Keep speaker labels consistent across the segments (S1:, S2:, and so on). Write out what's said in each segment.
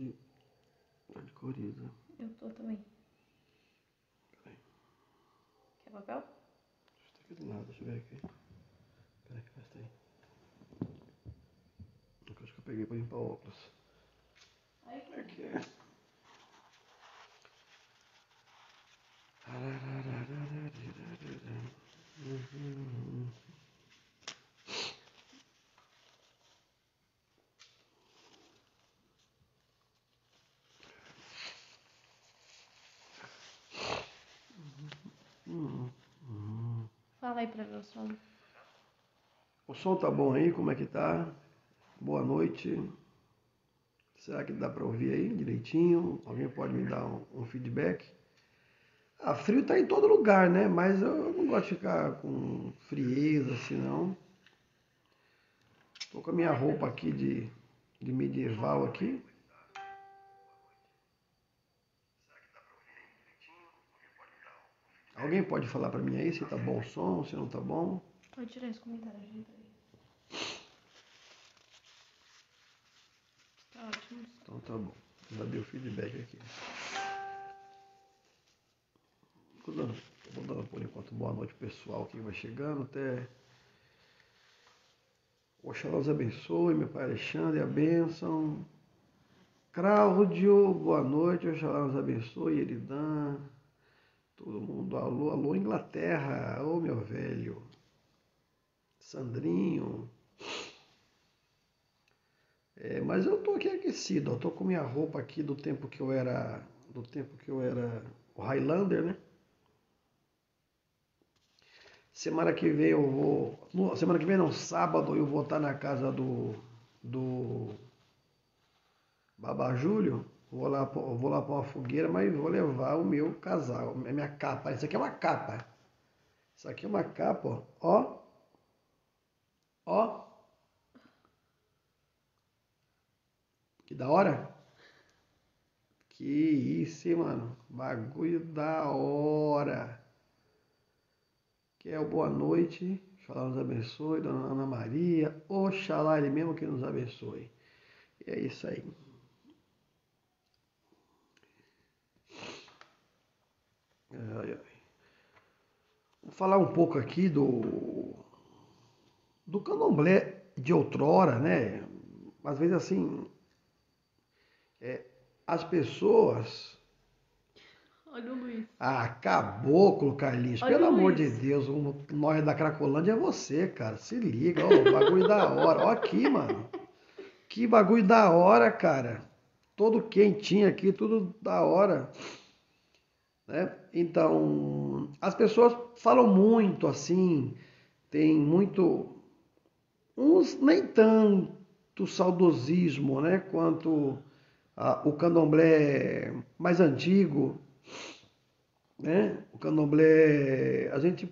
S1: de. Tá coriza.
S2: Eu tô também.
S1: Peraí.
S2: Quer papel?
S1: Deixa eu ter aqui do lado, deixa eu ver aqui. Peraí, que presta aí. Eu acho que eu peguei pra limpar óculos.
S2: Aí,
S1: Aqui.
S2: Fala aí pra ver o som.
S1: O som tá bom aí? Como é que tá? Boa noite. Será que dá para ouvir aí direitinho? Alguém pode me dar um, um feedback? Ah, frio tá em todo lugar, né? Mas eu não gosto de ficar com frieza assim, não. Tô com a minha roupa aqui de, de medieval aqui. Alguém pode falar para mim aí se tá bom o som, se não tá bom?
S2: Pode tirar esse comentário, aí. Tá ótimo.
S1: Então tá bom. Já deu feedback aqui. Vou dando, vou dando por enquanto boa noite pessoal que vai chegando até. Oxalá os abençoe, meu pai Alexandre, a bênção. Cláudio, boa noite, Oxalá nos abençoe, Eridan. Todo mundo, alô, alô, Inglaterra, ô meu velho. Sandrinho. É, mas eu tô aqui aquecido, eu tô com minha roupa aqui do tempo que eu era, do tempo que eu era o Highlander, né? Semana que vem eu vou, no- semana que vem não, sábado eu vou estar na casa do do Baba Júlio, vou lá, vou lá para uma fogueira, mas vou levar o meu casal, a minha capa. Isso aqui é uma capa. Isso aqui é uma capa. Ó. Ó. Que da hora? Que isso, hein, mano? Bagulho da hora. Que é o boa noite. Oxalá nos abençoe. Dona Ana Maria. Oxalá ele mesmo que nos abençoe. E é isso aí. Ai, ai. Vou falar um pouco aqui do do candomblé de outrora, né? Às vezes assim, é, as pessoas
S2: Olha o Luiz.
S1: Ah, caboclo, Carlinhos.
S2: Olha
S1: Pelo amor de Deus, o nós da Cracolândia é você, cara. Se liga, ó, o bagulho da hora. Ó aqui, mano. Que bagulho da hora, cara. Todo quentinho aqui, tudo da hora. Né? Então, as pessoas falam muito assim, tem muito uns nem tanto saudosismo, né, quanto ah, o candomblé mais antigo, né? O candomblé, a gente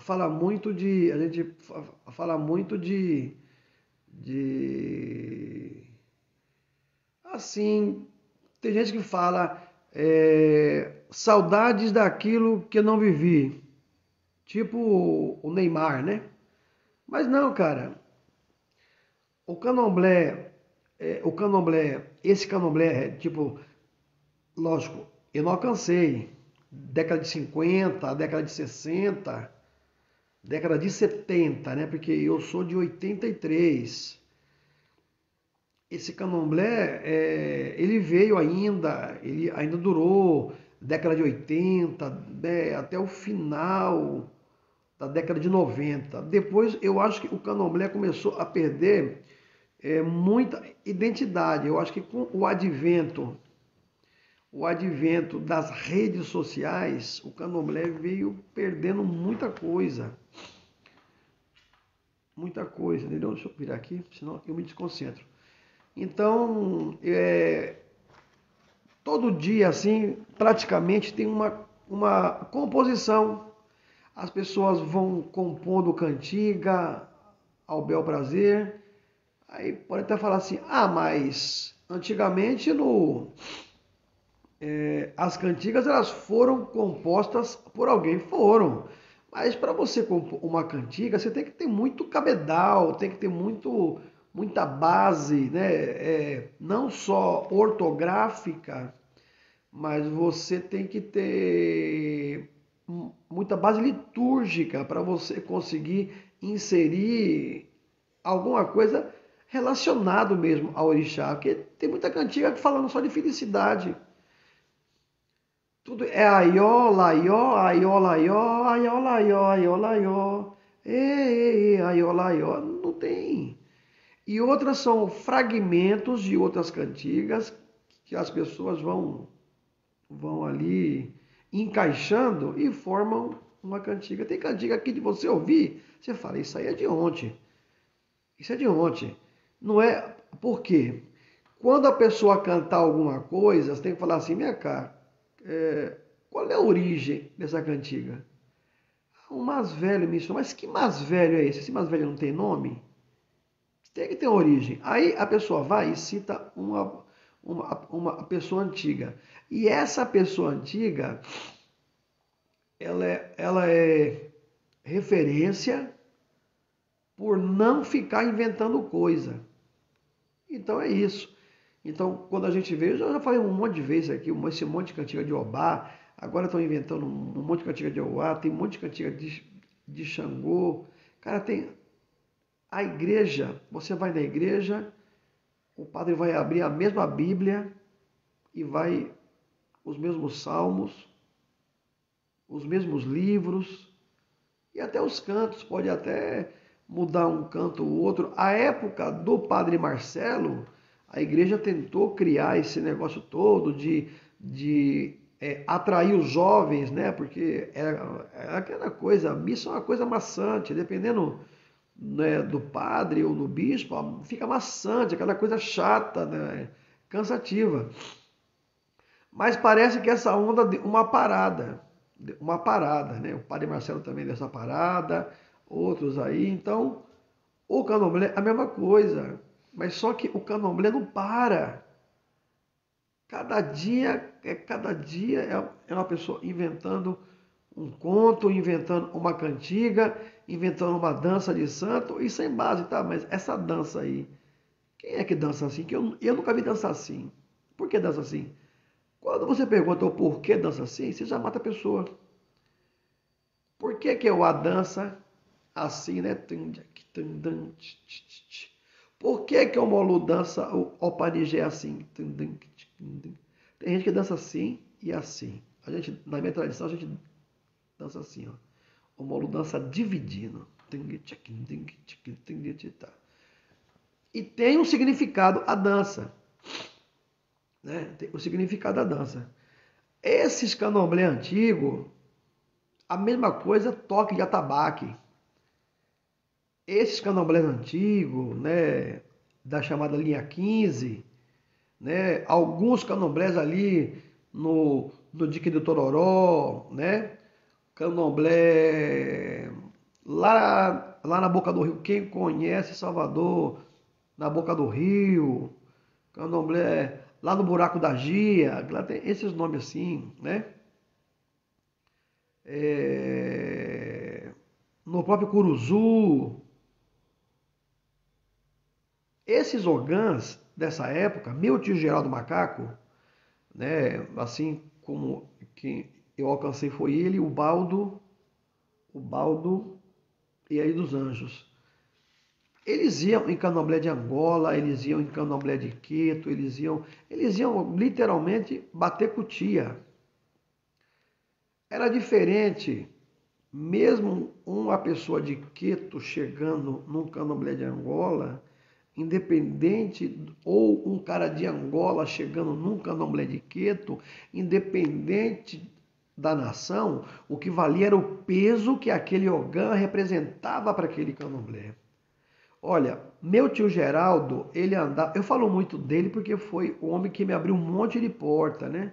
S1: fala muito de, a gente fa- fala muito de, de, assim, tem gente que fala é, saudades daquilo que eu não vivi, tipo o Neymar, né? Mas não, cara, o candomblé, é, o candomblé, esse candomblé, é, tipo, lógico, eu não alcancei. Década de 50, década de 60, década de 70, né? Porque eu sou de 83. Esse candomblé, é, ele veio ainda, ele ainda durou década de 80, né, até o final da década de 90. Depois eu acho que o candomblé começou a perder é, muita identidade. Eu acho que com o advento, o advento das redes sociais, o candomblé veio perdendo muita coisa. Muita coisa, entendeu? Deixa eu virar aqui, senão eu me desconcentro. Então, é, todo dia, assim, praticamente tem uma, uma composição. As pessoas vão compondo cantiga ao bel prazer. Aí pode até falar assim, ah, mas antigamente no, é, as cantigas elas foram compostas por alguém, foram. Mas para você compor uma cantiga, você tem que ter muito cabedal, tem que ter muito, muita base, né? É, não só ortográfica, mas você tem que ter muita base litúrgica para você conseguir inserir alguma coisa relacionado mesmo ao orixá, porque tem muita cantiga falando só de felicidade. Tudo é aió, laió, aió, laió, aió, laió, aió, laió, e, aió, laió. Não tem. E outras são fragmentos de outras cantigas que as pessoas vão, vão ali encaixando e formam uma cantiga. Tem cantiga aqui de você ouvir, você fala, isso aí é de ontem. Isso é de ontem. Não é. Por quê? Quando a pessoa cantar alguma coisa, você tem que falar assim, minha cara, é, qual é a origem dessa cantiga? O ah, mais velho me mas que mais velho é esse? Esse mais velho não tem nome? Tem que ter origem. Aí a pessoa vai e cita uma, uma, uma pessoa antiga. E essa pessoa antiga, ela é, ela é referência por não ficar inventando coisa. Então é isso. Então, quando a gente vê, eu já falei um monte de vezes aqui, esse monte de cantiga de Obá, agora estão inventando um monte de cantiga de Oá, tem um monte de cantiga de, de Xangô. Cara, tem a igreja, você vai na igreja, o padre vai abrir a mesma Bíblia e vai os mesmos salmos, os mesmos livros e até os cantos, pode até mudar um canto ou outro. A época do padre Marcelo, a igreja tentou criar esse negócio todo de, de é, atrair os jovens, né? Porque é, é aquela coisa, a missa é uma coisa maçante, dependendo né, do padre ou do bispo, fica maçante, aquela coisa chata, né, cansativa. Mas parece que essa onda deu uma parada, uma parada, né? O padre Marcelo também dessa parada, outros aí. Então, o candomblé, a mesma coisa, mas só que o candomblé não para. Cada dia, é cada dia é, é uma pessoa inventando um conto, inventando uma cantiga, inventando uma dança de santo e sem base, tá? Mas essa dança aí, quem é que dança assim? Que eu, eu nunca vi dançar assim. Por que dança assim? Quando você pergunta o porquê dança assim, você já mata a pessoa. Por que que eu a dança assim, né? Por que que o Molu dança o Opanigé assim? Tem gente que dança assim e assim. A gente, na minha tradição, a gente dança assim, ó. O Molo dança dividindo. E tem um significado a dança. Né? Tem o significado da dança. Esses candomblé antigo, a mesma coisa toque de atabaque. Esses candomblés antigos, né, da chamada linha 15, né, alguns candomblés ali no, no dique do Tororó, né, candomblé lá, lá na Boca do Rio. Quem conhece Salvador, na Boca do Rio, candomblé lá no Buraco da Gia, lá tem esses nomes assim, né? É, no próprio Curuzu. Esses ogãs dessa época, meu tio Geraldo Macaco, né, assim como que eu alcancei foi ele, o Baldo, o Baldo e aí dos Anjos. Eles iam em Candomblé de Angola, eles iam em Candomblé de Queto, eles iam, eles iam literalmente bater cutia. Era diferente, mesmo uma pessoa de Queto chegando num Candomblé de Angola, independente, ou um cara de Angola chegando num Candomblé de Queto, independente da nação, o que valia era o peso que aquele Ogã representava para aquele candomblé. Olha, meu tio Geraldo, ele andava. Eu falo muito dele porque foi o homem que me abriu um monte de porta, né?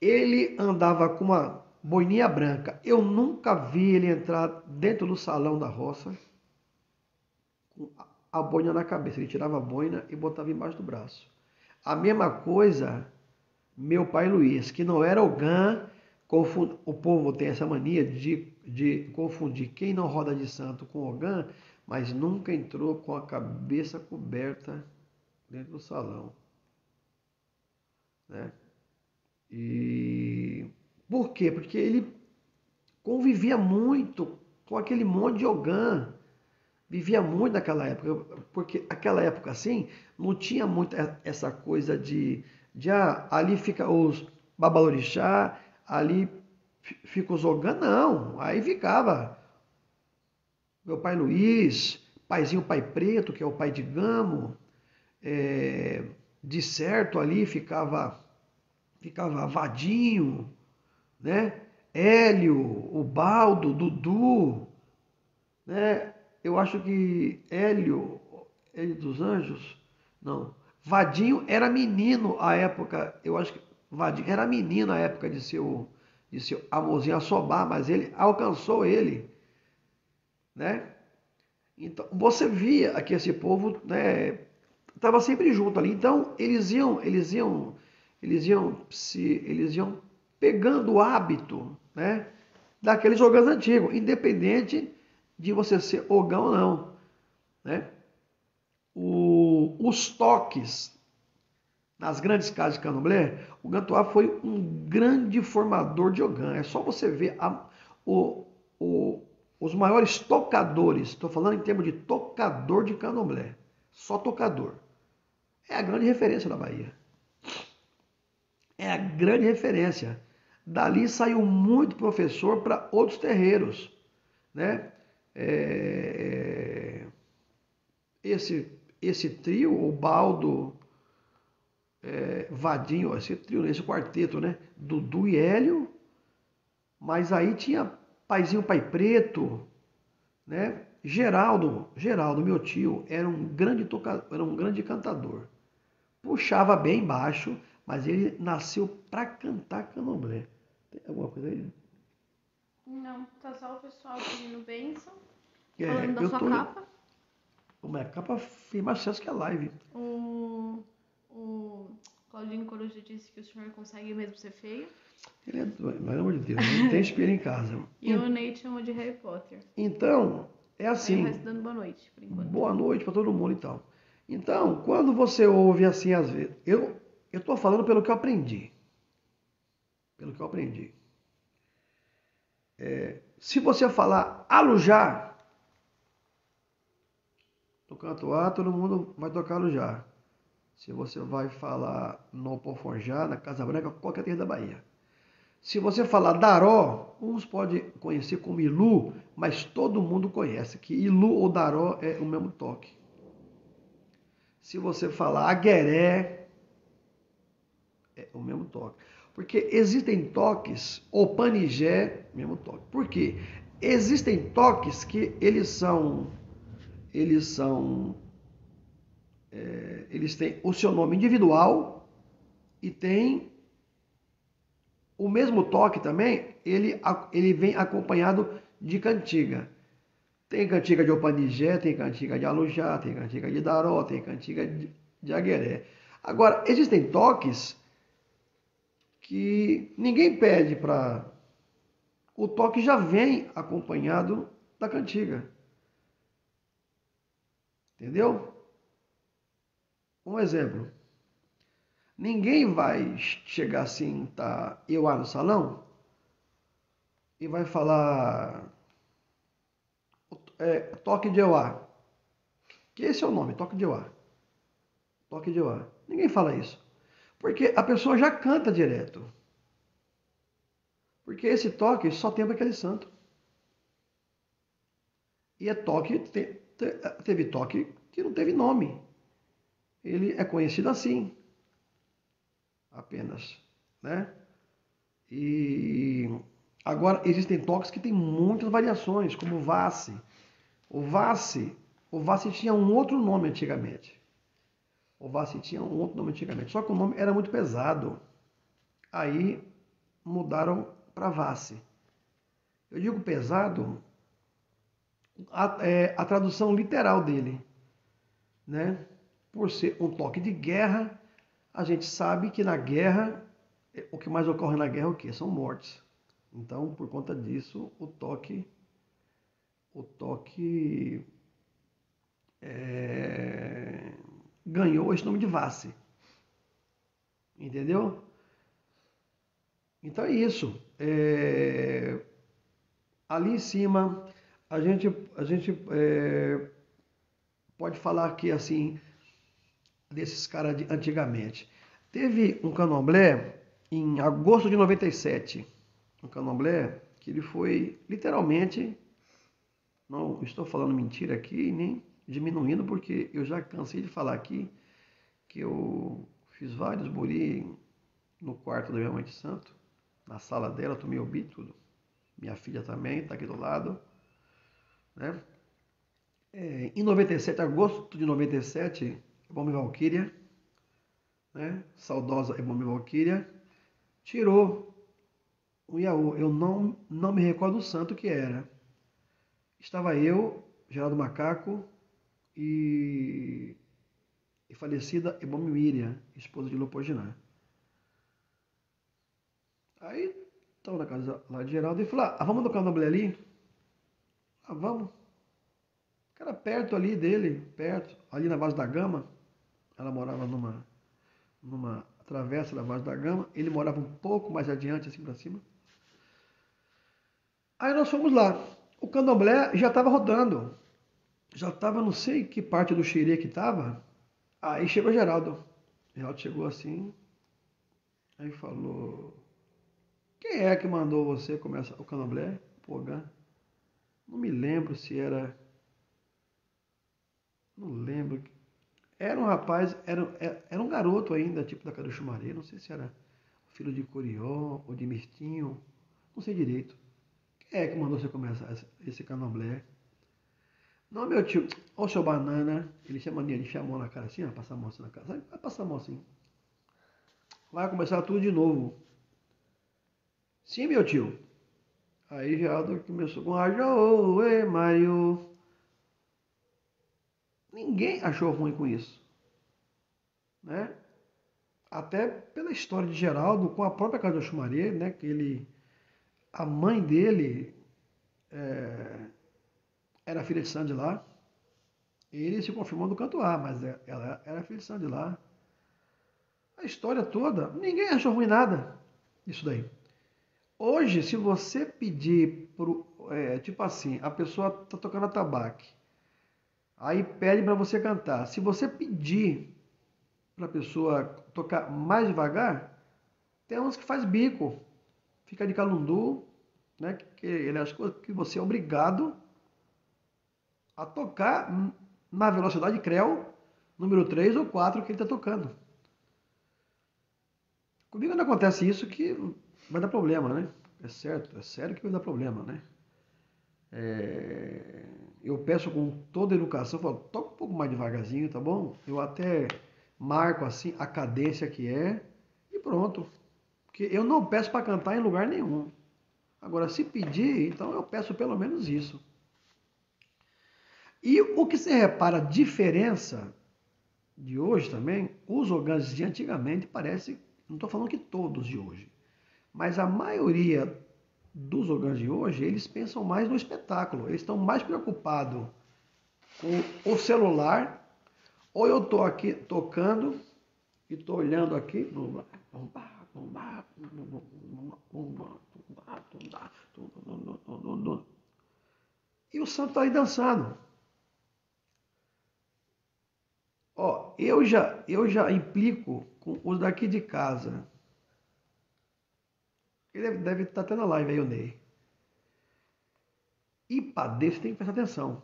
S1: Ele andava com uma boininha branca. Eu nunca vi ele entrar dentro do salão da roça com a boina na cabeça. Ele tirava a boina e botava embaixo do braço. A mesma coisa meu pai Luiz, que não era o GAN, o povo tem essa mania de, de confundir quem não roda de santo com o GAN, mas nunca entrou com a cabeça coberta dentro do salão. Né? E por quê? Porque ele convivia muito com aquele monte de ogã. Vivia muito naquela época, porque aquela época assim não tinha muito essa coisa de, ah, ali fica os babalorixá, ali fica os ogã, não. Aí ficava meu pai Luiz, paizinho pai preto, que é o pai de Gamo, é, de certo ali ficava ficava Vadinho, né? Hélio, o Baldo, Dudu, né? Eu acho que Hélio, Hélio dos Anjos, não. Vadinho era menino à época, eu acho que Vadinho era menino à época de seu, de seu amorzinho assobar, mas ele alcançou ele, né? Então, você via que esse povo, né, estava sempre junto ali. Então, eles iam, eles iam, eles iam se, eles iam pegando o hábito, né, daqueles ogãs antigos, independente de você ser ogão ou não, né? O, os toques nas grandes casas de candomblé, o Gantuá foi um grande formador de ogã. É só você ver a, o, o, os maiores tocadores, estou falando em termos de tocador de candomblé, só tocador. É a grande referência da Bahia. É a grande referência. Dali saiu muito professor para outros terreiros. Né? É... Esse, esse trio, o Baldo, é, Vadinho, esse trio, esse quarteto, né? Dudu e Hélio, mas aí tinha Paizinho Pai Preto, né? Geraldo, Geraldo, meu tio, era um grande tocador, era um grande cantador. Puxava bem baixo, mas ele nasceu para cantar candomblé. Tem alguma coisa aí?
S2: Não, tá só o pessoal pedindo bênção.
S1: É,
S2: falando da sua
S1: tô-
S2: capa.
S1: Como é? A capa fez mais sucesso que a live.
S2: O, o Claudinho Coruja disse que o senhor consegue mesmo ser feio.
S1: Ele é doido, pelo amor de Deus, não tem espelho em casa.
S2: E o Nate chamou de Harry Potter.
S1: Então, é
S2: Aí
S1: assim.
S2: resto dando boa noite, por enquanto.
S1: Boa noite para todo mundo então. Então, quando você ouve assim às vezes, eu eu estou falando pelo que eu aprendi, pelo que eu aprendi. É, se você falar alujá, no canto A, todo mundo vai tocar alujá. Se você vai falar no Pofonjá, na Casa Branca, qualquer terra da Bahia. Se você falar Daró, uns podem conhecer como Ilu, mas todo mundo conhece que Ilu ou Daró é o mesmo toque. Se você falar Agueré, é o mesmo toque. Porque existem toques, ou Panigé, mesmo toque. Por quê? Existem toques que eles são, eles são, é, eles têm o seu nome individual e tem o mesmo toque também, ele, ele vem acompanhado de cantiga. Tem cantiga de Opanigé, tem cantiga de Alujá, tem cantiga de Daró, tem cantiga de, de Agueré. Agora, existem toques que ninguém pede para. O toque já vem acompanhado da cantiga. Entendeu? Um exemplo. Ninguém vai chegar assim, tá eu lá no salão, e vai falar é, toque de Euá. Que esse é o nome, toque de Euá. Toque de Euá. Ninguém fala isso. Porque a pessoa já canta direto. Porque esse toque só tem para aquele santo. E é toque, teve toque que não teve nome. Ele é conhecido assim apenas, né? E agora existem toques que têm muitas variações, como o Vasse. O Vasse, o Vasse tinha um outro nome antigamente. O Vasse tinha um outro nome antigamente, só que o nome era muito pesado. Aí mudaram para Vasse. Eu digo pesado, a, é, a tradução literal dele, né? Por ser um toque de guerra a gente sabe que na guerra, o que mais ocorre na guerra é o que? São mortes. Então, por conta disso, o toque, o toque é, ganhou esse nome de Vasse. Entendeu? Então é isso. É, ali em cima, a gente, a gente é, pode falar aqui assim, desses caras de antigamente. Teve um candomblé em agosto de 97. Um candomblé que ele foi literalmente, não estou falando mentira aqui, nem diminuindo, porque eu já cansei de falar aqui que eu fiz vários buri no quarto da minha mãe de santo, na sala dela, tomei o bi tudo. Minha filha também está aqui do lado. Né? É, em 97, agosto de 97, Ebome Valkyria, né? saudosa Ebome Valkyria, tirou o Iaú. Eu não, não me recordo o santo que era. Estava eu, Geraldo Macaco e, e falecida Ebome Miriam, esposa de Lopoginá. Aí, estava na casa lá de Geraldo e falou, ah, vamos no candomblé ali? Ah, vamos. Era perto ali dele, perto, ali na base da Gama. Ela morava numa, numa travessa da base da Gama. Ele morava um pouco mais adiante, assim para cima. Aí nós fomos lá. O candomblé já estava rodando. Já estava, não sei que parte do xerê que estava. Aí chegou o Geraldo. Geraldo chegou assim. Aí falou: Quem é que mandou você começar o candomblé? Pô, não me lembro se era. Não lembro. Era um rapaz, era, era um garoto ainda, tipo da Caruchumaré. Não sei se era filho de Corió ou de Mirtinho. Não sei direito. É que mandou você começar esse candomblé. Não, meu tio, ô seu banana, ele chama de encher a mão na cara assim, ó, passar a mão assim na cara? Vai passar a mão assim. Vai começar tudo de novo. Sim, meu tio. Aí Geraldo começou com Ajo, e Mario. Ninguém achou ruim com isso. Né? Até pela história de Geraldo com a própria Casa do Chumaria, né? Que ele a mãe dele é, era filha de Sandy lá. Ele se confirmou no canto A, mas é, ela era filha de Sandy lá. A história toda, ninguém achou ruim nada isso daí. Hoje, se você pedir, pro, é, tipo assim, a pessoa tá tocando tabaco, aí pede para você cantar. Se você pedir para a pessoa tocar mais devagar, tem uns que faz bico fica de calundu, né? Que ele acha que você é obrigado a tocar na velocidade creu número 3 ou 4 que ele está tocando. Comigo não acontece isso que vai dar problema, né? É certo, é sério que vai dar problema, né? É... eu peço com toda educação, falo, toca um pouco mais devagarzinho, tá bom? Eu até marco assim a cadência que é e pronto. Porque eu não peço para cantar em lugar nenhum. Agora, se pedir, então eu peço pelo menos isso. E o que se repara a diferença de hoje também, os orgãs de antigamente parece, não estou falando que todos de hoje, mas a maioria dos orgãs de hoje, eles pensam mais no espetáculo, eles estão mais preocupados com o celular, ou eu estou aqui tocando e estou olhando aqui, e o santo está aí dançando. Ó, eu já, eu já implico com os daqui de casa. Ele deve, estar tá tendo a live aí, o Ney. Para desse tem que prestar atenção.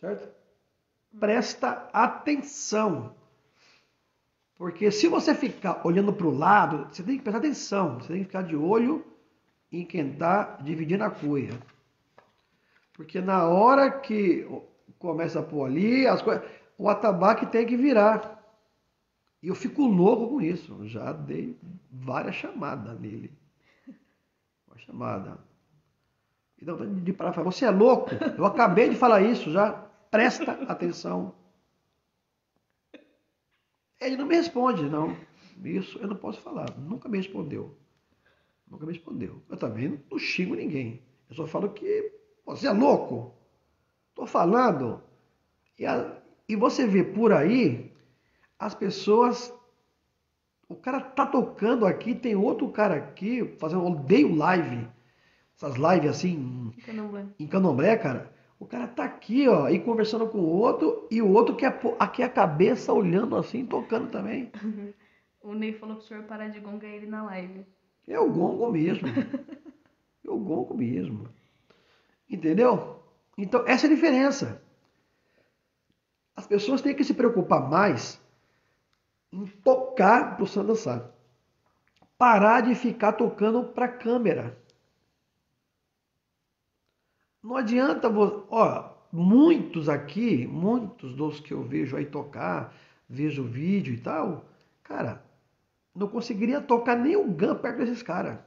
S1: Certo? Presta atenção. Porque se você ficar olhando para o lado, você tem que prestar atenção, você tem que ficar de olho em quem está dividindo a cuia. Porque na hora que começa a pôr ali, as coisas, o atabaque tem que virar. E eu fico louco com isso. Já dei várias chamadas nele. Uma chamada. Então, de parar falar, você é louco? Eu acabei de falar isso, já presta atenção. Ele não me responde, não. Isso eu não posso falar. Nunca me respondeu. Nunca me respondeu. Eu também não xingo ninguém. Eu só falo que você é louco. Tô falando. E, a, e você vê por aí as pessoas. O cara tá tocando aqui, tem outro cara aqui fazendo. Odeio live. Essas lives assim.
S2: Candomblé.
S1: Em candomblé, cara. O cara tá aqui, ó, e conversando com o outro, e o outro quer aqui a cabeça olhando assim, tocando também.
S2: o Ney falou pro senhor parar de gongar ele na live.
S1: É o gongo mesmo. é o gongo mesmo. Entendeu? Então, essa é a diferença. As pessoas têm que se preocupar mais em tocar pro santo dançar. Parar de ficar tocando para câmera. Não adianta, ó, muitos aqui, muitos dos que eu vejo aí tocar, vejo vídeo e tal, cara, não conseguiria tocar nem o GAN perto desses caras.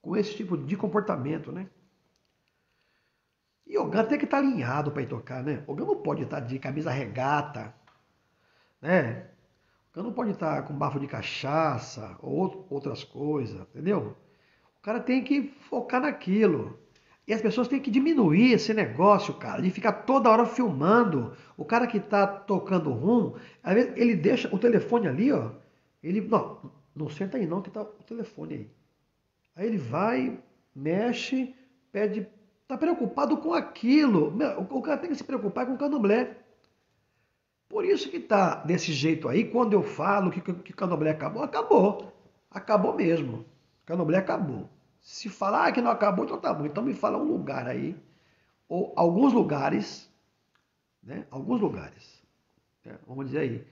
S1: Com esse tipo de comportamento, né? E o GAN tem que estar tá alinhado para ir tocar, né? O GAN não pode estar tá de camisa regata, né? GAN não pode estar tá com bafo de cachaça ou outras coisas, entendeu? O cara tem que focar naquilo. E as pessoas têm que diminuir esse negócio, cara, de ficar toda hora filmando. O cara que está tocando rum, ele deixa o telefone ali, ó. Ele, não, não senta aí não, que tá o telefone aí. Aí ele vai, mexe, pede, tá preocupado com aquilo. O cara tem que se preocupar com o candomblé. Por isso que tá desse jeito aí, quando eu falo que, que o candomblé acabou, acabou. Acabou mesmo. Candomblé acabou. Se falar que não acabou, então tá bom. Então me fala um lugar aí, ou alguns lugares, né? Alguns lugares. Né? Vamos dizer aí.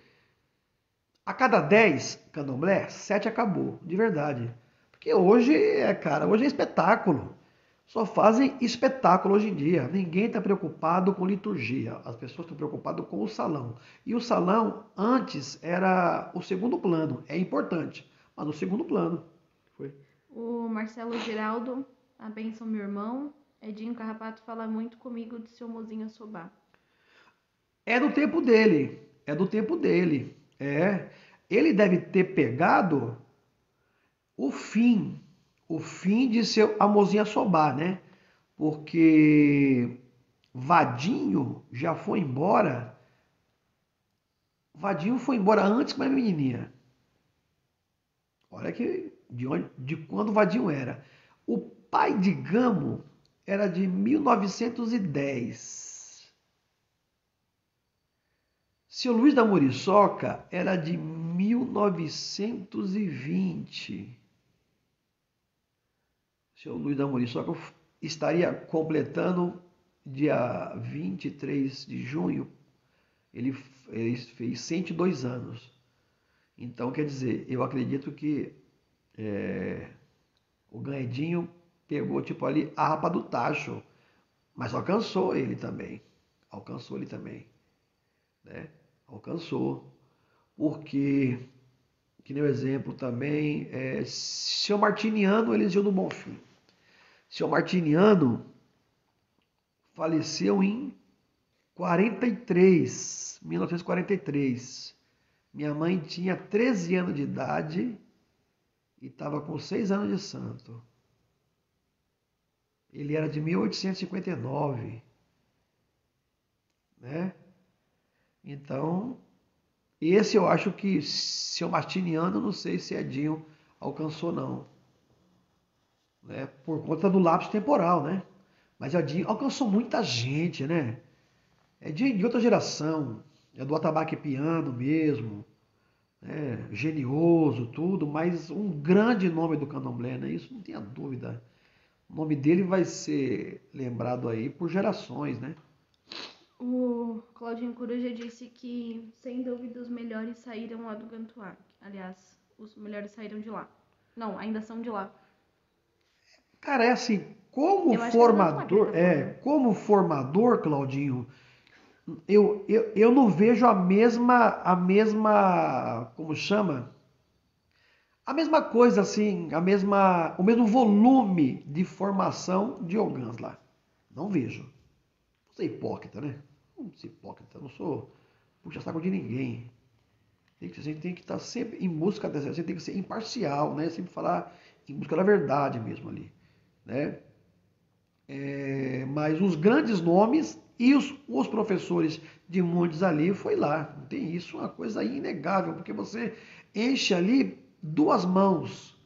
S1: A cada 10 candomblé, 7 acabou, de verdade. Porque hoje é, cara, hoje é espetáculo. Só fazem espetáculo hoje em dia. Ninguém está preocupado com liturgia. As pessoas estão preocupadas com o salão. E o salão, antes, era o segundo plano. É importante, mas no segundo plano. Foi.
S2: O Marcelo Geraldo, a benção meu irmão. Edinho Carrapato fala muito comigo de seu mozinho Sobá.
S1: É do tempo dele. É do tempo dele. É. Ele deve ter pegado o fim. O fim de seu Amozinha Sobá, né? Porque Vadinho já foi embora. Vadinho foi embora antes com a menininha. Olha que de, onde, de quando Vadinho era. O pai de Gamo era de 1910. Seu Luiz da Muriçoca era de 1920. Seu Luiz da Muriçoca estaria completando dia 23 de junho. Ele, ele fez 102 anos. Então, quer dizer, eu acredito que é, o Ganhedinho pegou tipo ali a rapa do tacho, mas alcançou ele também. Alcançou ele também. Né? Alcançou. Porque, que nem o exemplo também, é, seu Martiniano, Eliseu do Bonfim. Seu Martiniano faleceu em 43, 1943. Minha mãe tinha 13 anos de idade e estava com seis anos de santo. Ele era de 1859, né? Então, esse eu acho que seu Martiniano, não sei se Edinho alcançou não, né? Por conta do lapso temporal, né? Mas Edinho alcançou muita gente, né? É de, de outra geração, é do atabaque piano mesmo, né, genioso, tudo, mas um grande nome do candomblé, né? Isso não tenha dúvida. O nome dele vai ser lembrado aí por gerações, né?
S2: O Claudinho Coruja disse que, sem dúvida, os melhores saíram lá do Gantuá. Aliás, os melhores saíram de lá. Não, ainda são de lá.
S1: Cara, é assim, como Eu formador, é, como formador, Claudinho, eu, eu, eu não vejo a mesma, a mesma, como chama? A mesma coisa assim, a mesma, o mesmo volume de formação de Ogãs lá. Não vejo. Não sou hipócrita, né? Não sou hipócrita, não sou puxa saco de ninguém. Tem que, a gente tem que estar sempre em busca dessa, a gente tem que ser imparcial, né? Sempre falar em busca da verdade mesmo ali, né? É, mas os grandes nomes E os, os professores de Montes ali foi lá. Não tem isso, uma coisa inegável, porque você enche ali duas mãos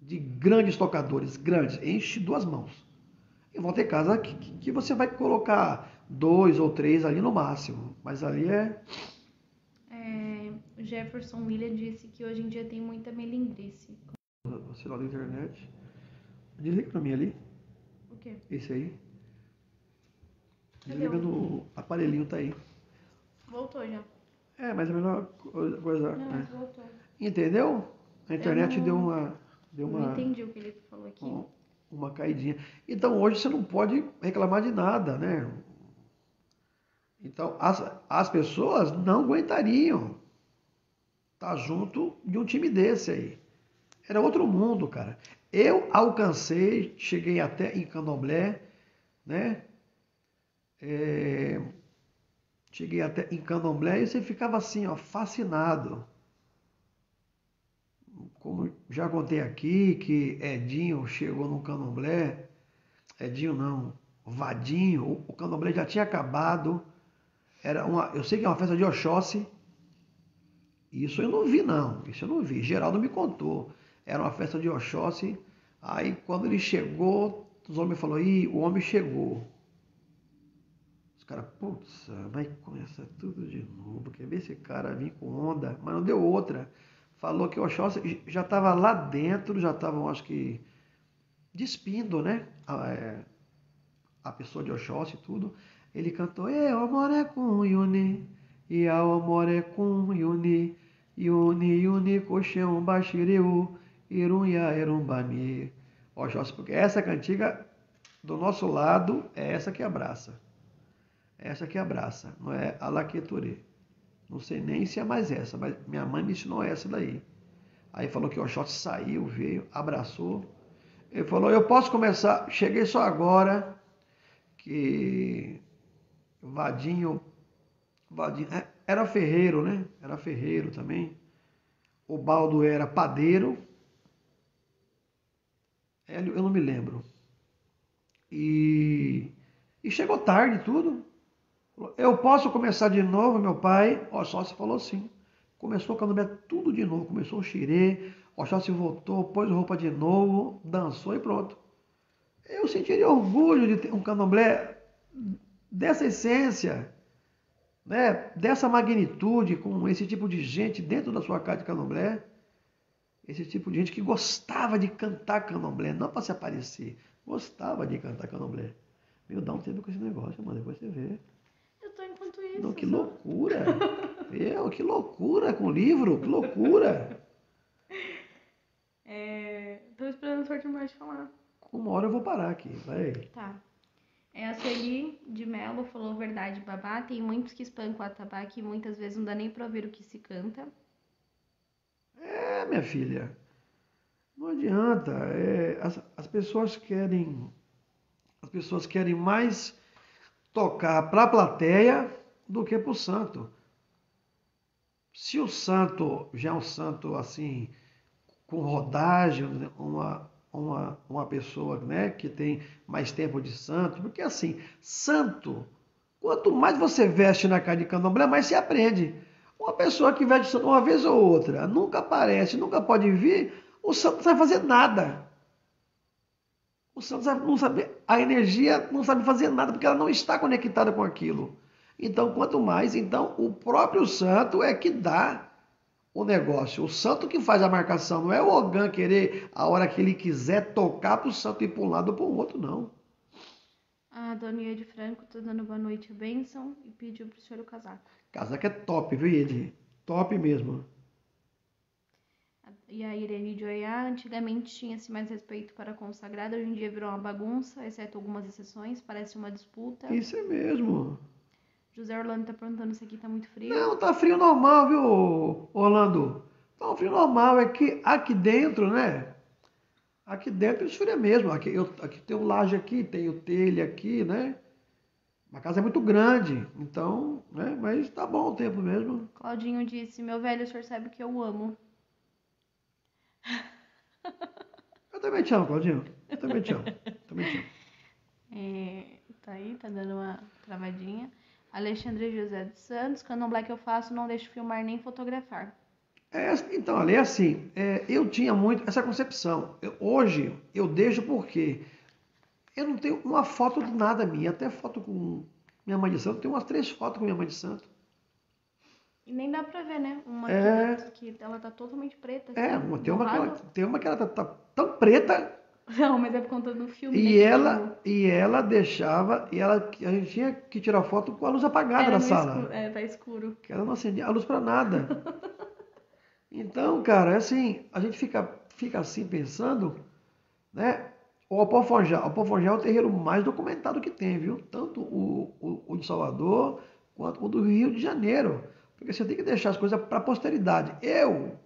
S1: de grandes tocadores, grandes, enche duas mãos. E vão ter casa que, que você vai colocar dois ou três ali no máximo, mas ali é.
S2: é Jefferson William disse que hoje em dia tem muita melindrice.
S1: Você lá da internet. Desliga pra mim ali.
S2: O quê?
S1: Esse aí. Desliga no aparelhinho, tá aí.
S2: Voltou já.
S1: É, mas a melhor coisa. coisa,
S2: Não,
S1: né?
S2: voltou.
S1: Entendeu? A internet
S2: não-
S1: deu uma. Deu
S2: Não
S1: uma.
S2: entendi o que ele falou aqui.
S1: um- uma caidinha. Então hoje você não pode reclamar de nada, né? Então as, as pessoas não aguentariam estar junto de um time desse aí. Era outro mundo, cara. Eu alcancei, cheguei até em Candomblé, né? É, cheguei até em Candomblé e você ficava assim, ó, fascinado como já contei aqui, que Edinho chegou no candomblé, Edinho não, Vadinho, o, candomblé já tinha acabado, era uma, eu sei que é uma festa de Oxóssi, isso eu não vi não, isso eu não vi, Geraldo me contou, era uma festa de Oxóssi, aí quando ele chegou, os homens falaram, ih, o homem chegou. Os caras, putz, vai começar tudo de novo, quer ver esse cara vir com onda, mas não deu outra falou que o Oxóssi já estava lá dentro, já estavam, acho que, despindo, né? A, é, a pessoa de Oxóssi e tudo. Ele cantou, Eu amore com Yuni, e ao amore com Yuni, Yuni, Yuni, coxão, baxireu, irunha, erumbami. Oxóssi, porque essa cantiga, do nosso lado, é essa que abraça. É essa que abraça, não é a laqueturê. Não sei nem se é mais essa, mas minha mãe me ensinou essa daí. Aí falou que Oxóssi saiu, veio, abraçou. Ele falou, eu posso começar, cheguei só agora, que Vadinho, Vadinho é, era ferreiro, né? Era ferreiro também. O Baldo era padeiro. Hélio, eu não me lembro. E, e chegou tarde tudo. Eu posso começar de novo, meu pai? O Oxóssi falou sim. Começou o candomblé tudo de novo. Começou o xirê, o Oxóssi voltou, pôs roupa de novo, dançou e pronto. Eu sentiria orgulho de ter um candomblé dessa essência, né? dessa magnitude, com esse tipo de gente dentro da sua casa de candomblé. Esse tipo de gente que gostava de cantar candomblé, não para se aparecer, gostava de cantar candomblé. Meu, dá um tempo com esse negócio, mano, depois você vê.
S2: Eu tô enquanto isso.
S1: Não, que
S2: só-
S1: loucura! Meu, que loucura com o livro, que loucura!
S2: É... Tô esperando o Sorte mais falar.
S1: Uma hora eu vou parar aqui, vai.
S2: Tá. É, a Sueli de Mello falou verdade, babá. Tem muitos que espancam o atabaque e muitas vezes não dá nem pra ouvir o que se canta.
S1: É, minha filha, não adianta. é, as, as pessoas querem. As pessoas querem mais tocar para a plateia do que para o santo. Se o santo já é um santo assim, com rodagem, uma, uma, uma pessoa né, que tem mais tempo de santo, porque assim, santo, quanto mais você veste na cara de candomblé, mais se aprende. Uma pessoa que veste santo uma vez ou outra, nunca aparece, nunca pode vir, o santo não sabe fazer nada. O santo não sabe, a energia não sabe fazer nada porque ela não está conectada com aquilo. Então, quanto mais, então, o próprio santo é que dá o negócio. O santo que faz a marcação, não é o Ogã querer, a hora que ele quiser, tocar para o santo ir para um lado ou para o outro, não.
S2: A Dona de Franco tá dando boa noite, bênção, e pediu pro senhor o casaco.
S1: Casaco é top, viu, Ed? Top mesmo.
S2: E a Irene de Oiá, antigamente tinha-se mais respeito para a consagrada, hoje em dia virou uma bagunça, exceto algumas exceções, parece uma disputa.
S1: Isso é mesmo.
S2: José Orlando tá perguntando se aqui tá muito frio.
S1: Não, tá frio normal, viu, Orlando? Tá um frio normal. É que aqui dentro, né? Aqui dentro esfria mesmo. Aqui, eu, aqui tem um laje aqui, tem o telha aqui, né? A casa é muito grande, então, né? Mas tá bom o tempo mesmo.
S2: Claudinho disse, meu velho, o senhor sabe que eu amo.
S1: Eu também te amo, Claudinho. Eu também te amo. Também te amo.
S2: É, Tá aí, tá dando uma travadinha. Alexandre José dos Santos, candomblé que eu faço, não deixo filmar nem fotografar.
S1: É, então, ali é assim, é, eu tinha muito essa concepção. Eu, hoje eu deixo porque eu não tenho uma foto de nada minha, até foto com minha mãe de santo, tem umas três fotos com minha mãe de santo.
S2: E nem dá pra ver, né? Uma
S1: É.
S2: que, que ela tá totalmente preta.
S1: É,
S2: assim,
S1: uma- tem, uma que ela, tem uma que ela tá, tá tão preta
S2: Não, mas é por conta do filme.
S1: e
S2: né,
S1: ela, e ela deixava, e ela, a gente tinha que tirar foto com a luz apagada na
S2: no
S1: sala.
S2: escuro- É, tá escuro.
S1: que ela não acendia a luz para nada. Então, cara, é assim, a gente fica, fica assim pensando, né? O Alpofonjá, o Alpofonjá é o terreiro mais documentado que tem, viu? Tanto o, o, o de Salvador quanto o do Rio de Janeiro. Porque você tem que deixar as coisas para a posteridade. Eu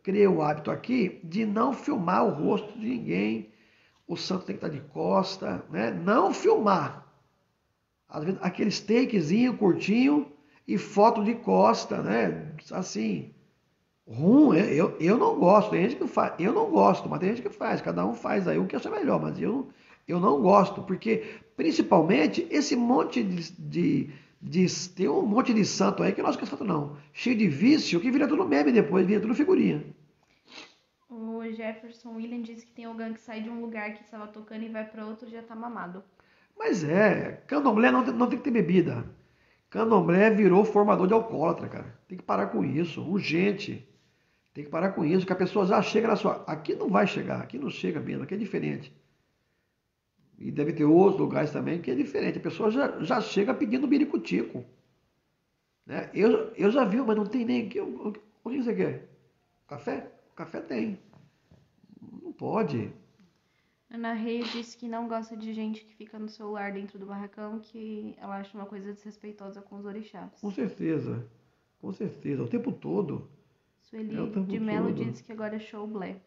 S1: criei o hábito aqui de não filmar o rosto de ninguém. O santo tem que estar de costa, né? Não filmar. Às vezes, aqueles takezinho curtinho e foto de costa, né? Assim, rum, eu, eu não gosto, tem gente que faz, eu não gosto, mas tem gente que faz, cada um faz aí o que acha melhor, mas eu, eu não gosto, porque principalmente esse monte de, de, de- tem um monte de santo aí que não acho que é santo não, cheio de vício, que vira tudo meme depois, vira tudo figurinha.
S2: O Jefferson William disse que tem alguém que sai de um lugar que estava tocando e vai pra outro e já tá mamado.
S1: Mas é, candomblé não, não tem que ter bebida. Candomblé virou formador de alcoólatra, cara. Tem que parar com isso, urgente. Tem que parar com isso, que a pessoa já chega na sua. Aqui não vai chegar, aqui não chega mesmo, aqui é diferente. E deve ter outros lugares também que é diferente. A pessoa já, já chega pedindo biricutico. Né? Eu, eu já vi, mas não tem nem aqui. O, o- o que você quer? Café? Café tem. Não pode.
S2: Ana Reis disse que não gosta de gente que fica no celular dentro do barracão, que ela acha uma coisa desrespeitosa com os orixás.
S1: Com certeza. Com certeza. O tempo todo.
S2: Sueli de
S1: todo.
S2: disse que agora é show blé.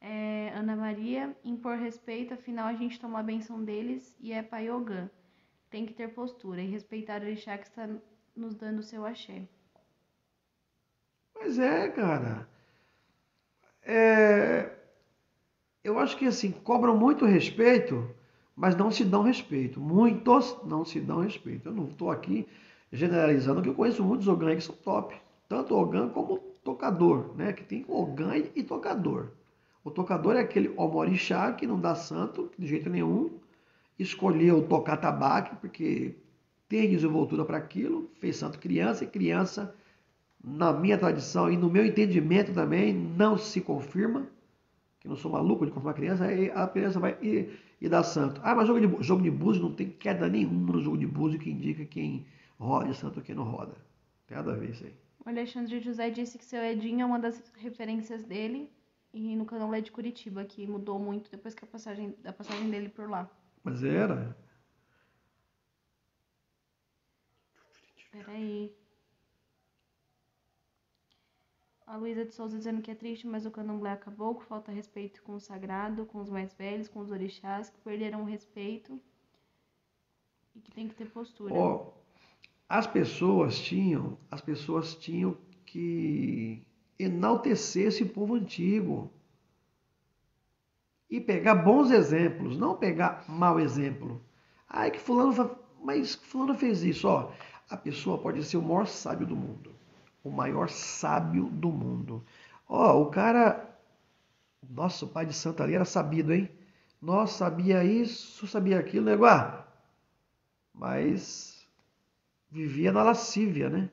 S2: É, Ana Maria, impor respeito, afinal a gente toma a benção deles e é paiogã. Tem que ter postura e respeitar o orixá que está nos dando o seu axé.
S1: Mas é, cara. É, eu acho que assim, cobram muito respeito, mas não se dão respeito. Muitos não se dão respeito. Eu não estou aqui generalizando, que eu conheço muitos ogãs que são top. Tanto ogã como tocador, né? Que tem ogã e tocador. O tocador é aquele omorixá que não dá santo de jeito nenhum. Escolheu tocar tabaco porque tem desenvoltura para aquilo, fez santo criança e criança na minha tradição e no meu entendimento também, não se confirma, que não sou maluco de confirmar criança, aí a criança vai e, e dá santo. Ah, mas jogo de, jogo de búzio não tem queda nenhuma no jogo de búzio que indica quem roda santo e quem não roda. Tem nada a ver isso aí.
S2: O Alexandre José disse que seu Edinho é uma das referências dele e no candomblé de Curitiba, que mudou muito depois que a passagem, da passagem dele por lá.
S1: Mas era.
S2: Peraí. A Luísa de Souza dizendo que é triste, mas o candomblé acabou, que falta respeito com o sagrado, com os mais velhos, com os orixás, que perderam o respeito e que tem que ter postura.
S1: Ó, as pessoas tinham, as pessoas tinham que enaltecer esse povo antigo e pegar bons exemplos, não pegar mau exemplo. Ai que fulano, mas fulano fez isso, ó. A pessoa pode ser o maior sábio do mundo, o maior sábio do mundo. Ó, o cara, nossa, o pai de Santa ali era sabido, hein? Nossa, sabia isso, sabia aquilo. Ah, mas vivia na lascívia, né?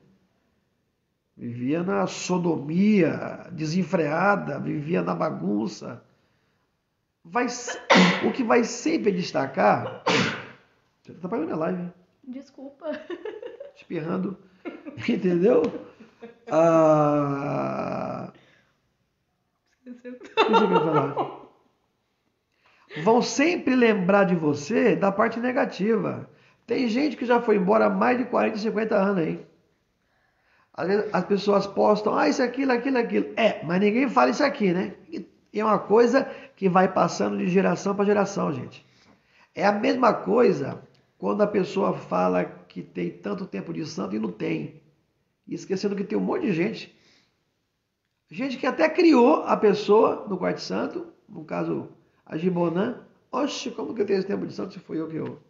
S1: Vivia na sodomia desenfreada, vivia na bagunça. Vai, o que vai sempre destacar. Você tá apagando a live, hein?
S2: Desculpa.
S1: espirrando, entendeu? Ah,
S2: Esqueceu.
S1: quer falar? Vão sempre lembrar de você da parte negativa. Tem gente que já foi embora há mais de 40, 50 anos aí. Às vezes as pessoas postam, ah, isso, aquilo, aquilo, aquilo. É, mas ninguém fala isso aqui, né? E é uma coisa que vai passando de geração para geração, gente. É a mesma coisa quando a pessoa fala que tem tanto tempo de santo e não tem. Esquecendo que tem um monte de gente. Gente que até criou a pessoa no quarto santo, no caso a Gibonã, Oxe, como que eu tenho esse tempo de santo se foi eu que eu.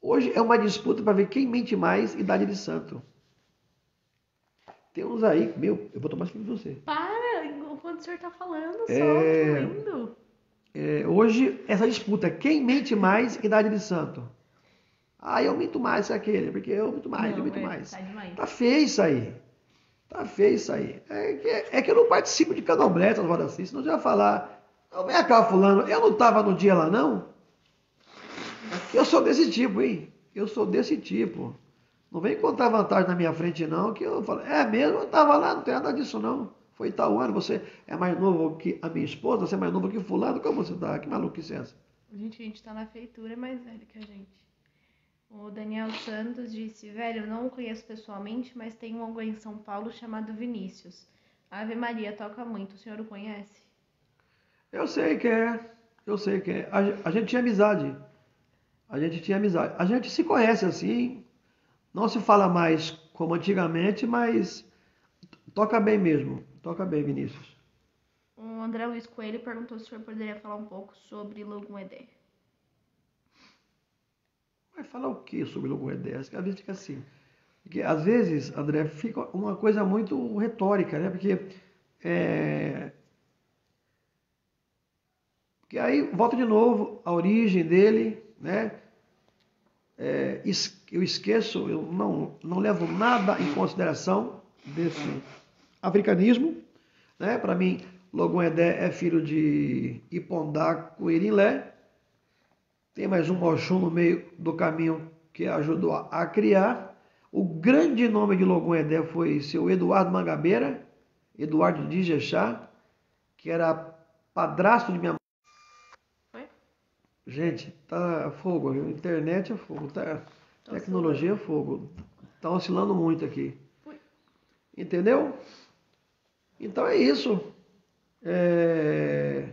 S1: Hoje é uma disputa para ver quem mente mais idade de santo. Tem uns aí, meu, eu vou tomar isso de você.
S2: Para, enquanto o senhor tá falando, só,
S1: É.
S2: tô indo.
S1: É, hoje, essa disputa, quem mente mais idade de santo? Ah, eu minto mais que aquele, porque eu minto mais, eu
S2: Não,
S1: minto
S2: é,
S1: mais.
S2: Tá.
S1: Tá feio isso aí. Tá feio isso aí. É que, é que eu não participo de candomblé, rodas assim, senão eu já ia falar. Não, vem cá, fulano, eu não tava no dia lá, não? Eu sou desse tipo, hein? Eu sou desse tipo. Não vem contar vantagem na minha frente, não, que eu falo, é mesmo, eu tava lá, não tem nada disso, não. Foi tal ano, você é mais novo que a minha esposa, você é mais novo que fulano, como você tá? Que maluquice é essa?
S2: Gente, a gente tá na feitura, é mais velho que a gente. O Daniel Santos disse, velho, eu não o conheço pessoalmente, mas tem um alguém em São Paulo chamado Vinícius. Ave Maria toca muito, o senhor o conhece?
S1: Eu sei que é, eu sei que é. A, a gente tinha amizade. A gente tinha amizade. A gente se conhece assim, não se fala mais como antigamente, mas toca bem mesmo. Toca bem, Vinícius.
S2: O André Luiz Coelho perguntou se o senhor poderia falar um pouco sobre Logum Edé.
S1: Vai falar o que sobre Edés? Que às vezes fica assim. Porque às vezes, André, fica uma coisa muito retórica, né? Porque é... Porque aí volta de novo a origem dele, né? É, eu esqueço, eu não, não levo nada em consideração desse africanismo, né? Para mim, Logon Edé é filho de Ipondá Coirinlé, tem mais um Oxum no meio do caminho que ajudou a, a criar. O grande nome de Logon Edé foi seu Eduardo Mangabeira, Eduardo de que era padrasto de minha mãe. Gente, tá fogo, viu? internet é fogo, tá?
S2: Tá
S1: Tecnologia é fogo. Tá oscilando muito aqui.
S2: Ui.
S1: Entendeu? Então é isso. É,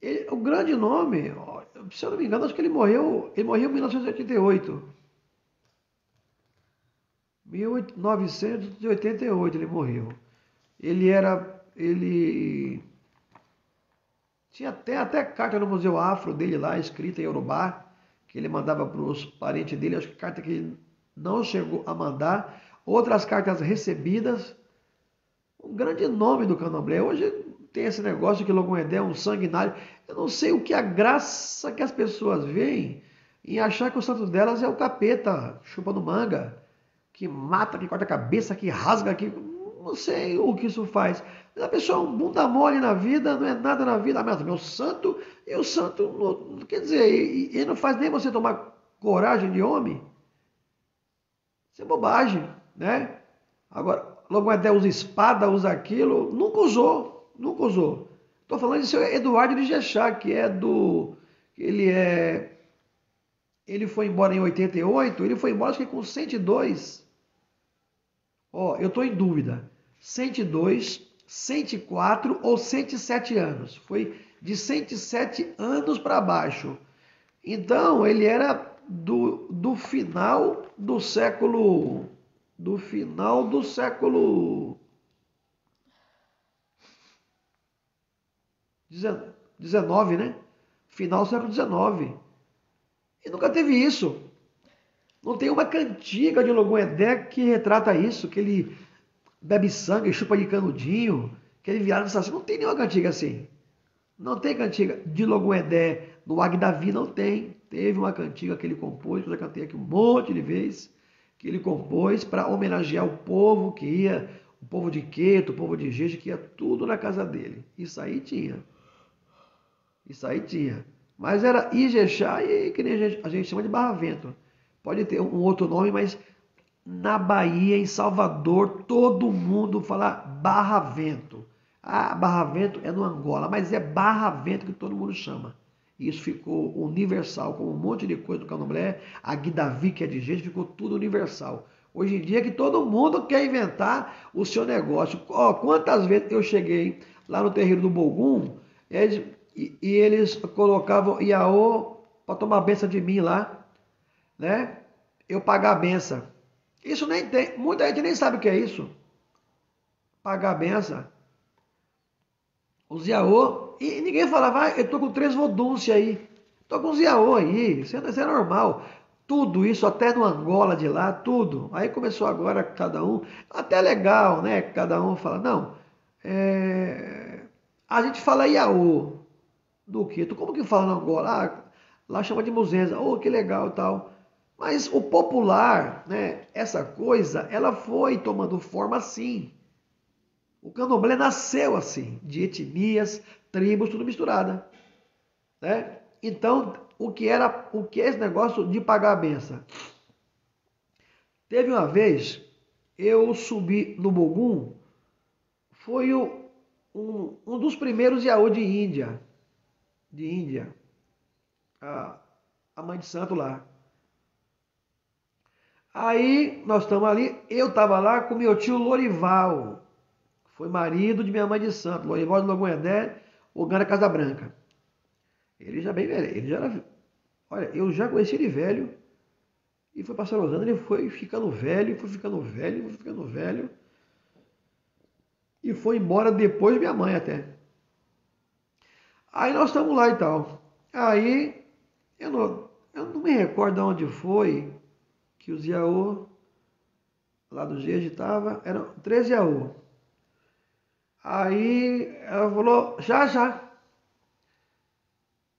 S1: ele- o grande nome, se eu não me engano, acho que ele morreu, ele morreu em 1988. 1988 ele morreu. Ele era, ele tinha até, até carta no Museu Afro dele lá, escrita em Yorubá, que ele mandava para os parentes dele, acho que carta que ele não chegou a mandar, outras cartas recebidas. Um grande nome do candomblé. Hoje tem esse negócio que Logum Edé é um sanguinário. Eu não sei o que a graça que as pessoas veem em achar que o santo delas é o capeta, chupando manga, que mata, que corta a cabeça, que rasga, que. Não sei o que isso faz. A pessoa é um bunda mole na vida, não é nada na vida. Mas meu santo, e o santo, quer dizer, ele não faz nem você tomar coragem de homem. Isso é bobagem, né? Agora, logo até usa espada, usa aquilo, nunca usou, nunca usou. Estou falando de seu Eduardo de Jexá, que é do. Ele é. Ele foi embora em 88, ele foi embora acho que com 102. Ó, eu estou em dúvida. 102, 104 ou 107 anos. Foi de 107 anos para baixo. Então, ele era do, do final do século. Do final do século. 19, né? Final do século 19. E nunca teve isso. Não tem uma cantiga de Logum Edé que retrata isso, que ele bebe sangue, chupa de canudinho, que ele virado assassino. Não tem nenhuma cantiga assim. Não tem cantiga de Logum Edé no Agdavi, não tem. Teve uma cantiga que ele compôs, que eu já cantei aqui um monte de vezes, que ele compôs para homenagear o povo que ia, o povo de Queto, o povo de Jeje, que ia tudo na casa dele. Isso aí tinha. Isso aí tinha. Mas era Ijexá e que nem a gente, a gente chama de Barra Vento. Pode ter um outro nome, mas na Bahia, em Salvador, todo mundo fala Barra Vento. Ah, Barra Vento é no Angola, mas é Barra Vento que todo mundo chama. Isso ficou universal, como um monte de coisa do candomblé. A Guidavi, que é de gente, ficou tudo universal. Hoje em dia que todo mundo quer inventar o seu negócio. Ó, quantas vezes eu cheguei lá no terreiro do Bogum e, e eles colocavam Iaô para tomar benção de mim lá, né? Eu pagar a benção. Isso nem tem, muita gente nem sabe o que é isso. Pagar a benção. os Iaô, e ninguém falava, ah, eu tô com três vodúncia aí, tô com os Iaô aí, isso é, isso é normal. Tudo isso, até no Angola de lá, tudo. Aí começou agora cada um, até legal, né? Cada um fala, não, é, a gente fala Iaô, do que? Tu como que fala no Angola? Ah, lá chama de muzenza, oh, que legal tal. Mas o popular, né, essa coisa, ela foi tomando forma assim. O candomblé nasceu assim, de etnias, tribos, tudo misturada. Né? Então, o que era, o que é esse negócio de pagar a benção? Teve uma vez, eu subi no Bogum, foi o, um, um dos primeiros Yaô de Índia, de Índia, a, a mãe de santo lá. Aí nós estamos ali, eu estava lá com meu tio Lorival, foi marido de minha mãe de santo, Lorival de Lagoedé, Ogana Casa Branca. Ele já bem velho, ele já era. Olha, eu já conheci ele velho, e foi passando os anos, ele foi ficando velho, foi ficando velho, foi ficando velho. E foi embora depois de minha mãe até. Aí nós estamos lá e tal. Aí, eu não, eu não me recordo de onde foi, que os Iaô, lá do Gege estava, eram 13 Iaô. Aí ela falou, já, já.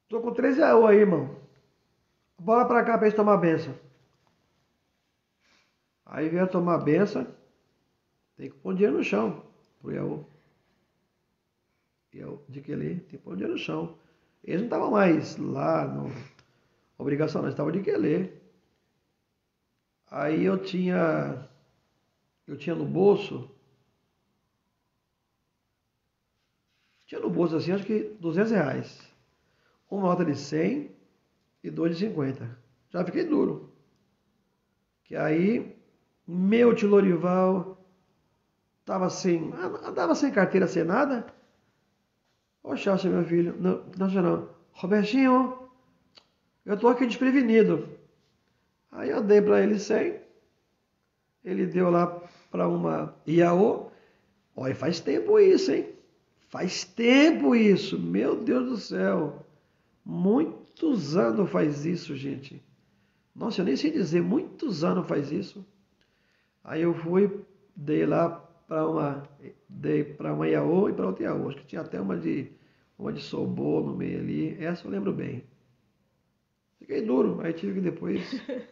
S1: Tô com 13 Iaô aí, irmão. Bora pra cá pra gente tomar benção. Aí veio tomar benção, tem que pôr dinheiro no chão pro Iaô. Iaô de que ele tem que pôr dinheiro no chão. Eles não estavam mais lá, no obrigação, não, estavam de quelê. Aí eu tinha, eu tinha no bolso, tinha no bolso assim, acho que 200 reais. Uma nota de 100 e dois de 50. Já fiquei duro. Que aí, meu tio Lorival tava sem, andava sem carteira, sem nada. Oxalá, meu filho, não, não, não. Robertinho, eu tô aqui desprevenido. Aí eu dei para ele 100, ele deu lá para uma IAO. Olha, faz tempo isso, hein? Faz tempo isso, meu Deus do céu. Muitos anos faz isso, gente. Nossa, eu nem sei dizer, muitos anos faz isso. Aí eu fui, dei lá para uma, dei para uma IAO e para outra IAO. Acho que tinha até uma de, uma de Sobô no meio ali. Essa eu lembro bem. Fiquei duro, aí tive que depois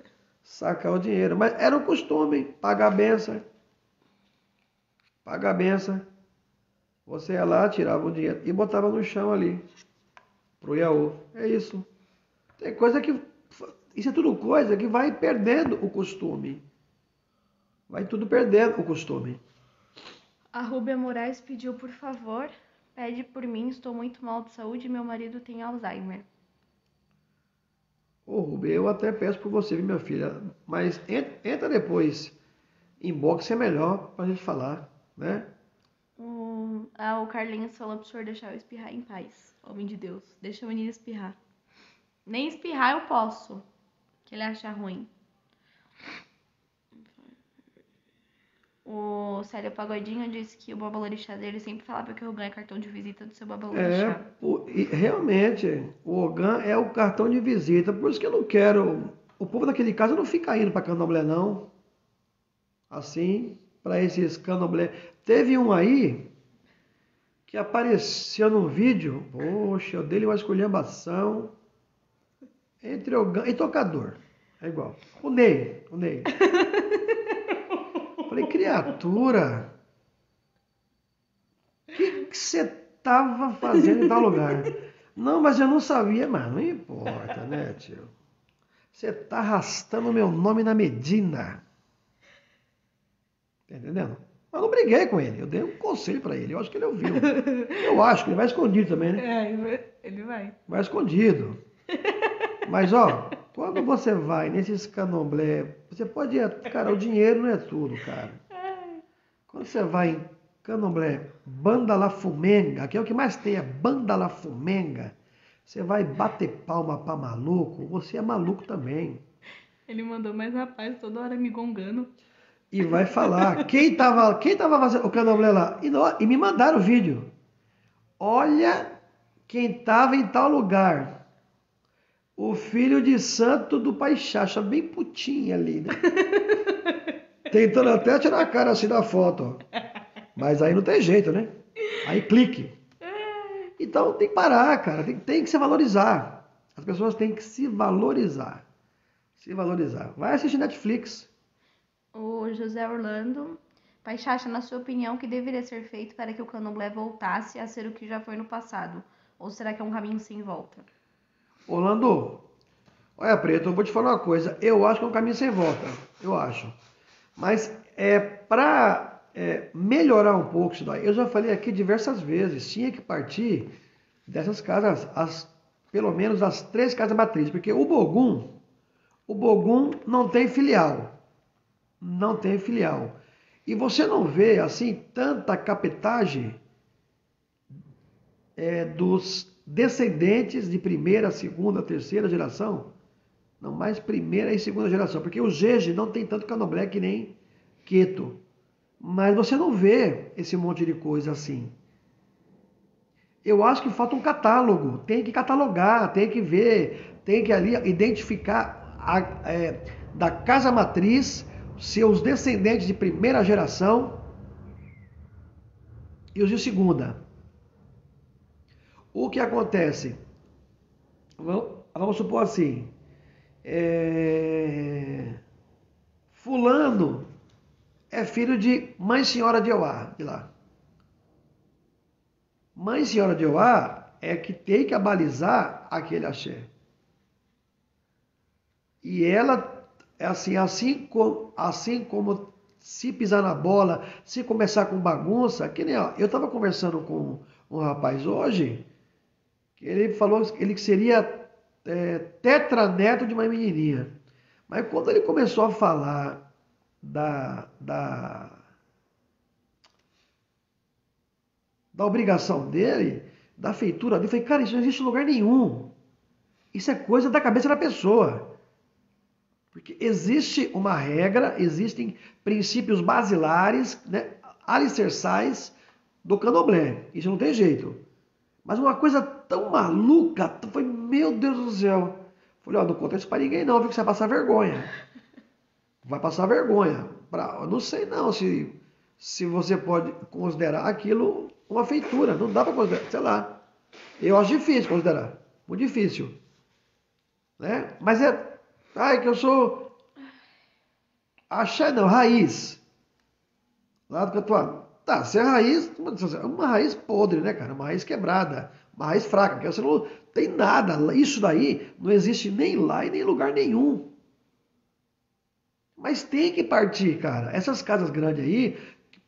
S1: sacar o dinheiro. Mas era o costume, pagar a benção. Pagar a benção. Você ia lá, tirava o dinheiro e botava no chão ali. Pro Iaú. É isso. Tem coisa que. Isso é tudo coisa que vai perdendo o costume. Vai tudo perdendo o costume.
S2: A Rúbia Moraes pediu, por favor, pede por mim, estou muito mal de saúde e meu marido tem Alzheimer.
S1: Ô, Rubem, eu até peço por você, minha filha, mas entra depois. Inbox é melhor pra gente falar, né?
S2: O, ah, o Carlinhos falou pro senhor deixar eu espirrar em paz. Homem de Deus, deixa o menino espirrar. Nem espirrar eu posso, que ele acha ruim. O Célio Pagodinho disse que o Babalorixá dele sempre falava que o Ogan é cartão de visita do seu Babalorixá.
S1: É, o, realmente, o Ogan é o cartão de visita. Por isso que eu não quero. O povo daquele caso não fica indo para candomblé, não. Assim, para esses candomblé. Teve um aí que apareceu no vídeo. Poxa, eu dei uma esculhambação entre Ogan e tocador. É igual. O Ney, o Ney. Falei, criatura, o que você estava fazendo em tal lugar? Não, mas eu não sabia, mas não importa, né, tio? Você está arrastando meu nome na Medina. Tá entendendo? Mas não briguei com ele, eu dei um conselho para ele, eu acho que ele ouviu. Eu acho que ele vai escondido também,
S2: né? É, ele vai.
S1: Vai escondido. Mas, ó, quando você vai nesses candomblé, você pode. Cara, o dinheiro não é tudo, cara. Quando você vai em candomblé, banda la fumenga, que é o que mais tem, é banda la fumenga. Você vai bater palma pra maluco, você é maluco também.
S2: Ele mandou, mas rapaz, toda hora me gongando.
S1: E vai falar, quem tava, quem tava fazendo o candomblé lá? E, e me mandaram o vídeo. olha quem estava em tal lugar. O filho de santo do pai Chacha, bem putinha ali, né? Tentando até tirar a cara assim da foto. Ó. Mas aí não tem jeito, né? Aí clique. Então tem que parar, cara. Tem, tem que se valorizar. As pessoas têm que se valorizar. Se valorizar. Vai assistir Netflix.
S2: O José Orlando. Pai Chacha, na sua opinião, o que deveria ser feito para que o candomblé voltasse a ser o que já foi no passado? Ou será que é um caminho sem volta?
S1: Orlando, olha, Preto, eu vou te falar uma coisa. Eu acho que é um caminho sem volta. Eu acho. Mas é para é, melhorar um pouco isso daí, eu já falei aqui diversas vezes, tinha que partir dessas casas, as, pelo menos as três casas matrizes, porque o Bogum, o Bogum não tem filial. Não tem filial. E você não vê assim tanta capetagem é, dos descendentes de primeira, segunda, terceira geração, não mais primeira e segunda geração, porque o Jeje não tem tanto candomblé que nem Queto. Mas você não vê esse monte de coisa assim. Eu acho que falta um catálogo, tem que catalogar, tem que ver, tem que ali identificar a, é, da casa matriz seus descendentes de primeira geração e os de segunda. O que acontece? Vamos, supor assim: é, Fulano é filho de Mãe Senhora de Euá, de lá. Mãe Senhora de Euá é que tem que abalizar aquele axé. E ela, é assim, assim como, assim como se pisar na bola, se começar com bagunça, que nem ó, eu estava conversando com um rapaz hoje, ele falou que ele seria é, tetraneto de uma menininha. Mas quando ele começou a falar da, da, da obrigação dele, da feitura dele, eu falei, cara, isso não existe em lugar nenhum. Isso é coisa da cabeça da pessoa. Porque existe uma regra, existem princípios basilares, né, alicerçais do candomblé. Isso não tem jeito. Mas uma coisa tão maluca, foi, meu Deus do céu. Falei, ó, não conta isso pra ninguém não, viu que você vai passar vergonha. Vai passar vergonha. Pra, eu não sei não se, se você pode considerar aquilo uma feitura. Não dá para considerar, sei lá. Eu acho difícil considerar. Muito difícil. Né? Mas é. Ai, que eu sou. Achei não, raiz. Lá do Catuá. Tá, se é raiz, uma raiz podre, né, cara? Uma raiz quebrada, raiz fraca, porque você não tem nada. Isso daí não existe nem lá e nem em lugar nenhum. Mas tem que partir, cara. Essas casas grandes aí,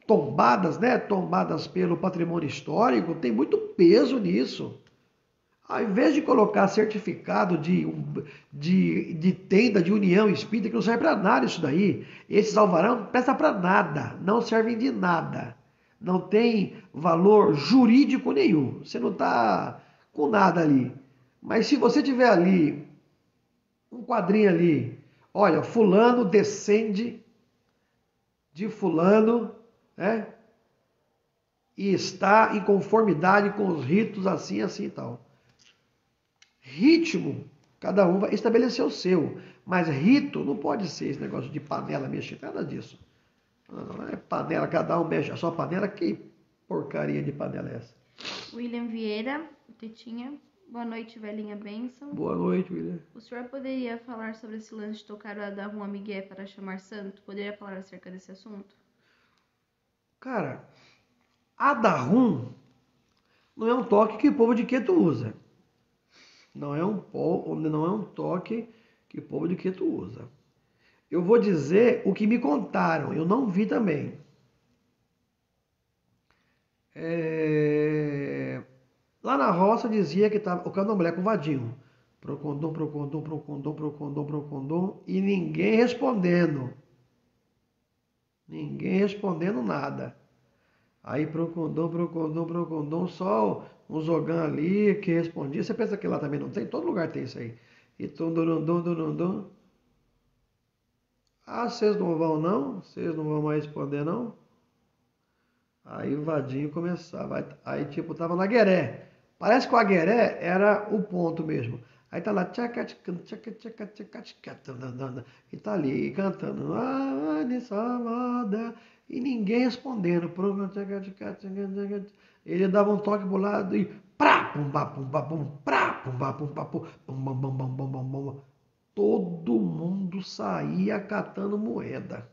S1: tombadas, né? Tombadas pelo patrimônio histórico, tem muito peso nisso. Ao invés de colocar certificado de, de, de tenda de união espírita, que não serve para nada isso daí. Esses alvarão não presta para nada, não servem de nada não tem valor jurídico nenhum. Você não está com nada ali. Mas se você tiver ali um quadrinho ali, olha, fulano descende de fulano, né? E está em conformidade com os ritos assim, assim e tal. Ritmo, cada um vai estabelecer o seu. Mas rito não pode ser esse negócio de panela mexida, nada disso. Não é panela, cada um mexe a sua panela. Que porcaria de panela é essa?
S2: William Vieira, Tetinha. Boa noite, velhinha Benção.
S1: Boa noite, William.
S2: O senhor poderia falar sobre esse lance de tocar a da Rua Miguel para chamar santo? Poderia falar acerca desse assunto?
S1: Cara, a da rum não é um toque que o povo de Queto usa. Não é um, não é um toque que o povo de Queto usa. Eu vou dizer o que me contaram, eu não vi também. É... Lá na roça dizia que estava o candomblé com vadinho. Procondom, procondom, procondom, procondom, procondom. E ninguém respondendo. Ninguém respondendo nada. Aí procondom, procondom, procondom, só um zogan ali que respondia. Você pensa que lá também não tem? Todo lugar tem isso aí. E tum, dum, dum, dum, dum. Ah, vocês não vão não? Vocês não vão mais responder não? Aí o vadinho começava. Aí, tipo, tava na gueré. Parece que o agueré era o ponto mesmo. Aí tá lá, e tá ali cantando, e ninguém respondendo. Ele dava um toque pro lado e prá, pum, pá, pum, pá, pum, prá, pum, pá, pum, pá, pum, pum, bum, bum, bum, bum, bum, bum. Todo mundo saía catando moeda.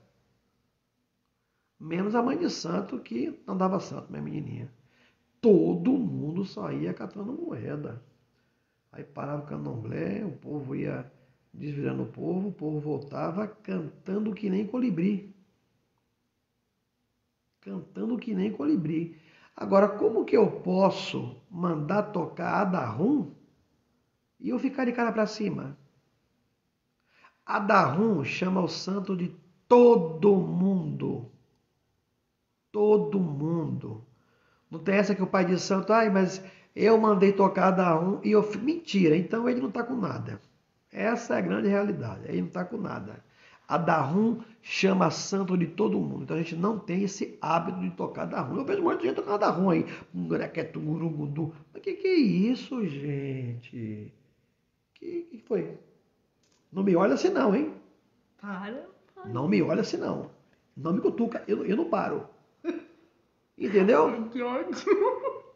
S1: Menos a mãe de santo que não dava santo, minha menininha. Todo mundo saía catando moeda. Aí parava o candomblé, o povo ia desvirando o povo, o povo voltava cantando que nem colibri. Cantando que nem colibri. Agora, como que eu posso mandar tocar Adarrum e eu ficar de cara para cima? Adarrum chama o santo de todo mundo. Todo mundo. Não tem essa que o pai de santo, ai, mas eu mandei tocar da um e eu. Mentira, então ele não está com nada. Essa é a grande realidade. Ele não está com nada. A Darum chama santo de todo mundo. Então a gente não tem esse hábito de tocar Darum. Eu vejo um monte de gente tocando Darum aí. Mas que que é isso, gente? Que que foi? Não me olha assim não, hein?
S2: Para. para.
S1: Não me olha assim não. Não me cutuca. Eu, eu não paro. Entendeu?
S2: Que ódio.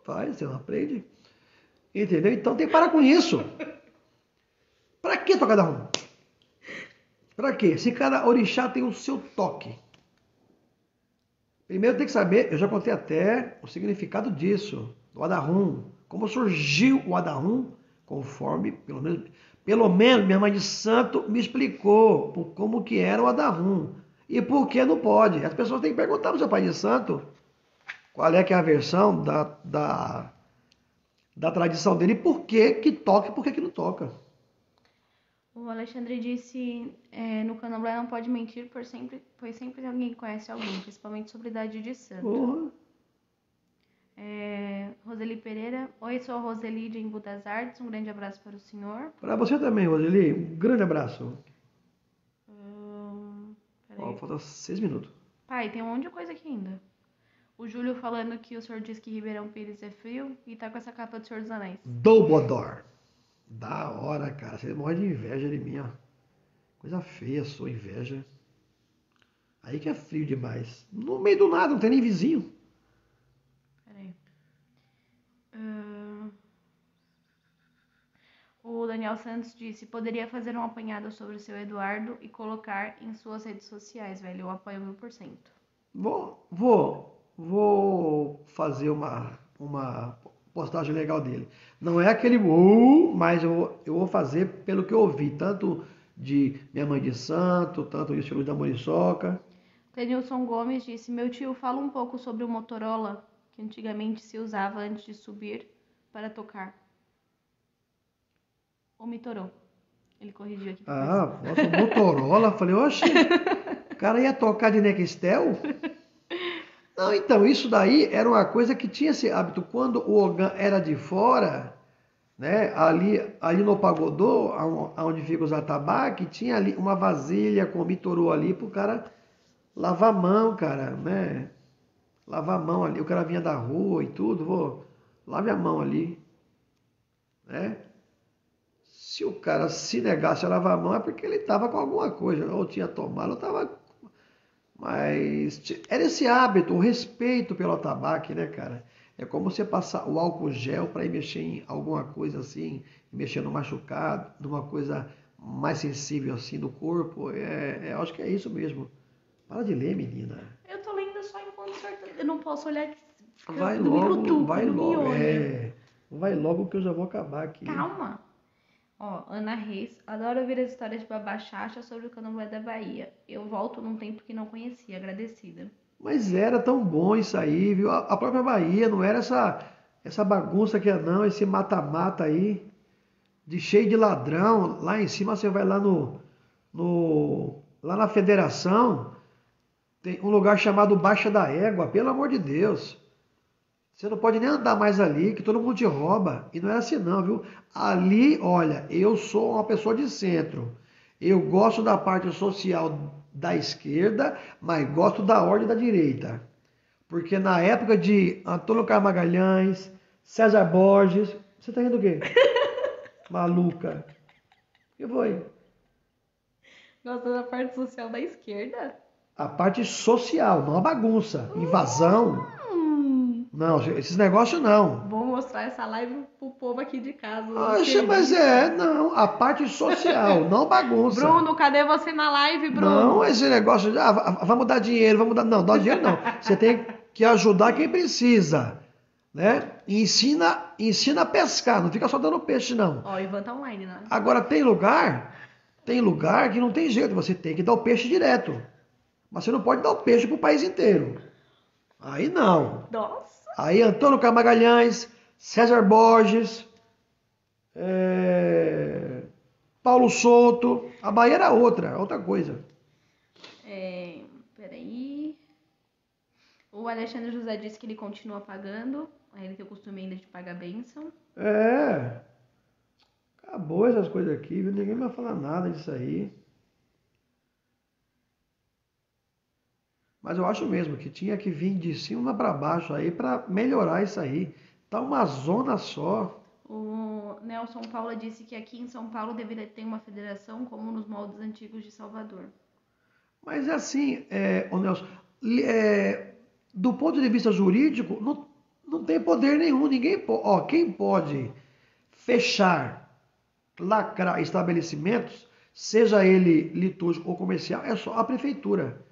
S1: Faz, você não aprende. Entendeu? Então tem que parar com isso. Para que tocar da um? Para quê? Se cada orixá tem o seu toque. Primeiro tem que saber, eu já contei até o significado disso, do Adarrum. Como surgiu o Adarrum, conforme, pelo menos, pelo menos minha mãe de santo me explicou como que era o Adarrum. E por que não pode. As pessoas têm que perguntar para o seu pai de santo qual é que é a versão da, da, da tradição dele, por que que toca e por que que não toca.
S2: O Alexandre disse, é, no candomblé não pode mentir, por sempre, pois sempre alguém conhece alguém, principalmente sobre idade de santo.
S1: Porra.
S2: É, Roseli Pereira, oi, sou a Roseli de Embu das Artes, um grande abraço para o senhor.
S1: Para você também, Roseli, um grande abraço.
S2: Hum,
S1: Ó, falta seis minutos.
S2: Pai, tem um monte de coisa aqui ainda. O Júlio falando que o senhor diz que Ribeirão Pires é frio e tá com essa capa do Senhor dos Anéis.
S1: Dobodor. Da hora, cara. Você morre de inveja de mim, ó. Coisa feia, sua inveja. Aí que é frio demais. No meio do nada, não tem nem vizinho.
S2: Uh... O Daniel Santos disse: poderia fazer um apanhado sobre o seu Eduardo e colocar em suas redes sociais, velho. Eu apoio mil por cento.
S1: Vou, vou vou fazer uma, uma postagem legal dele. Não é aquele uh, mas eu, eu vou fazer pelo que eu ouvi, tanto de Minha Mãe de Santo, tanto de Estilo da Moriçoca.
S2: Denilson Gomes disse: Meu tio, fala um pouco sobre o Motorola que antigamente se usava antes de subir para tocar. O Mitorô. Ele corrigiu aqui.
S1: Ah, nossa, o Motorola. Falei, oxe, o cara ia tocar de Nextel? Não, então, isso daí era uma coisa que tinha esse hábito. Quando o Ogan era de fora, né, ali, ali no Pagodô, onde fica os atabaques, tinha ali uma vasilha com mitorô ali para o cara lavar a mão, cara, né? Lavar a mão ali. O cara vinha da rua e tudo, vou, lave a mão ali, né? Se o cara se negasse a lavar a mão é porque ele estava com alguma coisa, ou tinha tomado, ou estava mas era esse hábito, o respeito pelo tabaco, né, cara? É como você passar o álcool gel para ir mexer em alguma coisa assim, mexer no machucado, numa coisa mais sensível assim do corpo. É, é, acho que é isso mesmo. Para de ler, menina.
S2: Eu tô lendo só enquanto o senhor tá... Eu não posso olhar.
S1: Vai logo, vai logo. É, vai logo que eu já vou acabar aqui.
S2: Calma. Ó, Ana Reis, adoro ouvir as histórias de Babá Chacha sobre o candomblé da Bahia. Eu volto num tempo que não conhecia, agradecida.
S1: Mas era tão bom isso aí, viu? A própria Bahia não era essa essa bagunça que é não, esse mata-mata aí, de cheio de ladrão. Lá em cima você vai lá no, no lá na Federação, tem um lugar chamado Baixa da Égua, pelo amor de Deus. Você não pode nem andar mais ali, que todo mundo te rouba. E não é assim não, viu? Ali, olha, eu sou uma pessoa de centro. Eu gosto da parte social da esquerda, mas gosto da ordem da direita. Porque na época de Antônio Carlos Magalhães, César Borges. Você tá rindo do quê? Maluca. O que foi?
S2: Gosta da parte social da esquerda?
S1: A parte social, não a bagunça. Invasão.
S2: Hum,
S1: Não, esses negócios não.
S2: vou mostrar essa live pro povo aqui de casa.
S1: Poxa, mas é, não. A parte social, não bagunça.
S2: Bruno, cadê você na live, Bruno?
S1: Não, esse negócio de, ah, va- vamos dar dinheiro, vamos dar. Não, dar dinheiro não. Você tem que ajudar quem precisa. Né? E ensina, ensina a pescar, não fica só dando peixe, não.
S2: Ó, Ivan tá online, né?
S1: Agora tem lugar, tem lugar que não tem jeito, você tem que dar o peixe direto. Mas você não pode dar o peixe pro país inteiro. Aí não.
S2: Nossa.
S1: Aí Antônio Magalhães, César Borges, é, Paulo Souto. A Bahia era outra, outra coisa.
S2: É, peraí. O Alexandre José disse que ele continua pagando. Aí Ele tem o costume ainda de pagar bênção.
S1: É. Acabou essas coisas aqui, viu? Ninguém vai falar nada disso aí. Mas eu acho mesmo que tinha que vir de cima para baixo aí para melhorar isso aí. Tá uma zona só.
S2: O Nelson Paula disse que aqui em São Paulo deveria ter uma federação como nos moldes antigos de Salvador.
S1: Mas é assim, é, ô Nelson, é, do ponto de vista jurídico, não, não tem poder nenhum. Ninguém. Ó, quem pode fechar, lacrar estabelecimentos, seja ele litúrgico ou comercial, é só a prefeitura.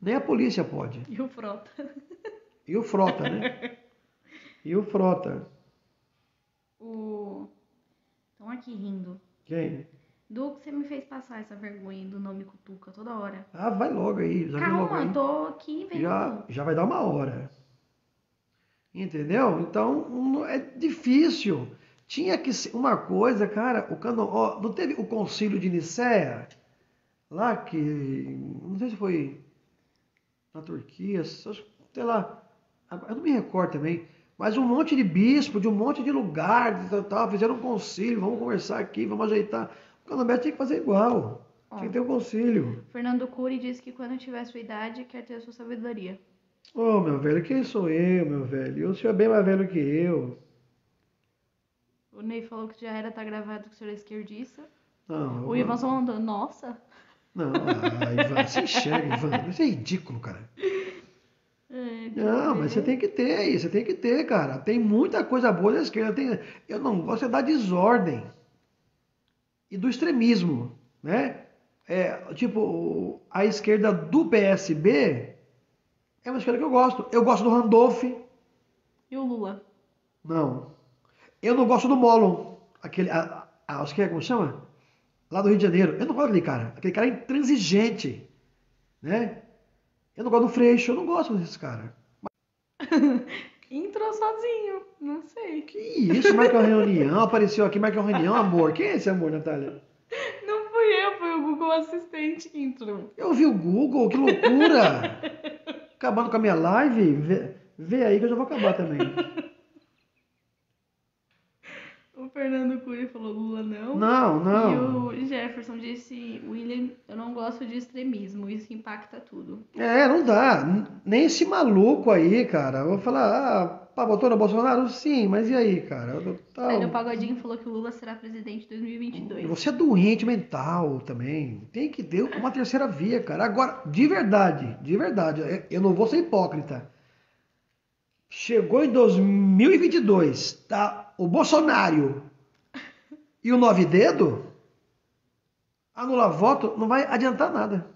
S1: Nem a polícia pode.
S2: E o Frota?
S1: E o Frota, né? E o Frota.
S2: O... Estão aqui rindo.
S1: Quem?
S2: Du, que você me fez passar essa vergonha do nome Cutuca toda hora.
S1: Ah, vai logo aí. Já vai logo
S2: Calma,
S1: aí.
S2: tô aqui vendo.
S1: já, já vai dar uma hora. Entendeu? Então, é difícil. Tinha que ser uma coisa, cara, o cano, ó, não teve o concílio de Nicéia? Lá que, não sei se foi na Turquia, sei lá, eu não me recordo também, mas um monte de bispo, de um monte de lugar, de tal, tal, fizeram um concílio, vamos conversar aqui, vamos ajeitar. O Candomblé tinha que fazer igual, tinha que ter um concílio.
S2: Fernando Cury disse que quando tiver sua idade, quer ter a sua sabedoria.
S1: Ô, meu velho, quem sou eu, meu velho? O senhor é bem mais velho que eu.
S2: O Ney falou que já era, tá gravado que o senhor é esquerdista.
S1: Não,
S2: O Ivan só mandou, nossa.
S1: Não, ah, Ivan, você enxerga, Ivan. Isso é ridículo, cara.
S2: É,
S1: Não, mas você tem que ter aí, você tem que ter, cara. Tem muita coisa boa da esquerda. Tem... Eu não gosto é da desordem e do extremismo, né? É, tipo, a esquerda do PSB é uma esquerda que eu gosto. Eu gosto do Randolph.
S2: E o Lula?
S1: Não. Eu não gosto do Molon. Aquele. A, a, é como chama? Lá do Rio de Janeiro. Eu não gosto daquele cara. Aquele cara é intransigente. Né? Eu não gosto do Freixo. Eu não gosto desse cara.
S2: Entrou sozinho, não sei.
S1: Que isso? Marca uma reunião. Apareceu aqui, marca uma reunião, amor. Quem é esse amor, Natália?
S2: Não fui eu, foi o Google Assistente que entrou.
S1: Eu vi o Google, que loucura! Acabando com a minha live. Vê, vê aí que eu já vou acabar também.
S2: O Fernando Cury falou Lula não.
S1: Não, não.
S2: E o Jefferson disse, William, eu não gosto de extremismo, isso impacta tudo.
S1: É, não dá. Nem esse maluco aí, cara. Eu vou falar, ah, pá, votou no Bolsonaro? Sim, mas e aí, cara? Eu- Tá,
S2: Aí o Pagodinho falou que o Lula será presidente em 2022.
S1: você é doente mental também. Tem que ter uma terceira via, cara. Agora, de verdade, de verdade, eu- eu não vou ser hipócrita. Chegou em 2022, tá? O Bolsonaro e o nove dedo, anular voto, não vai adiantar nada.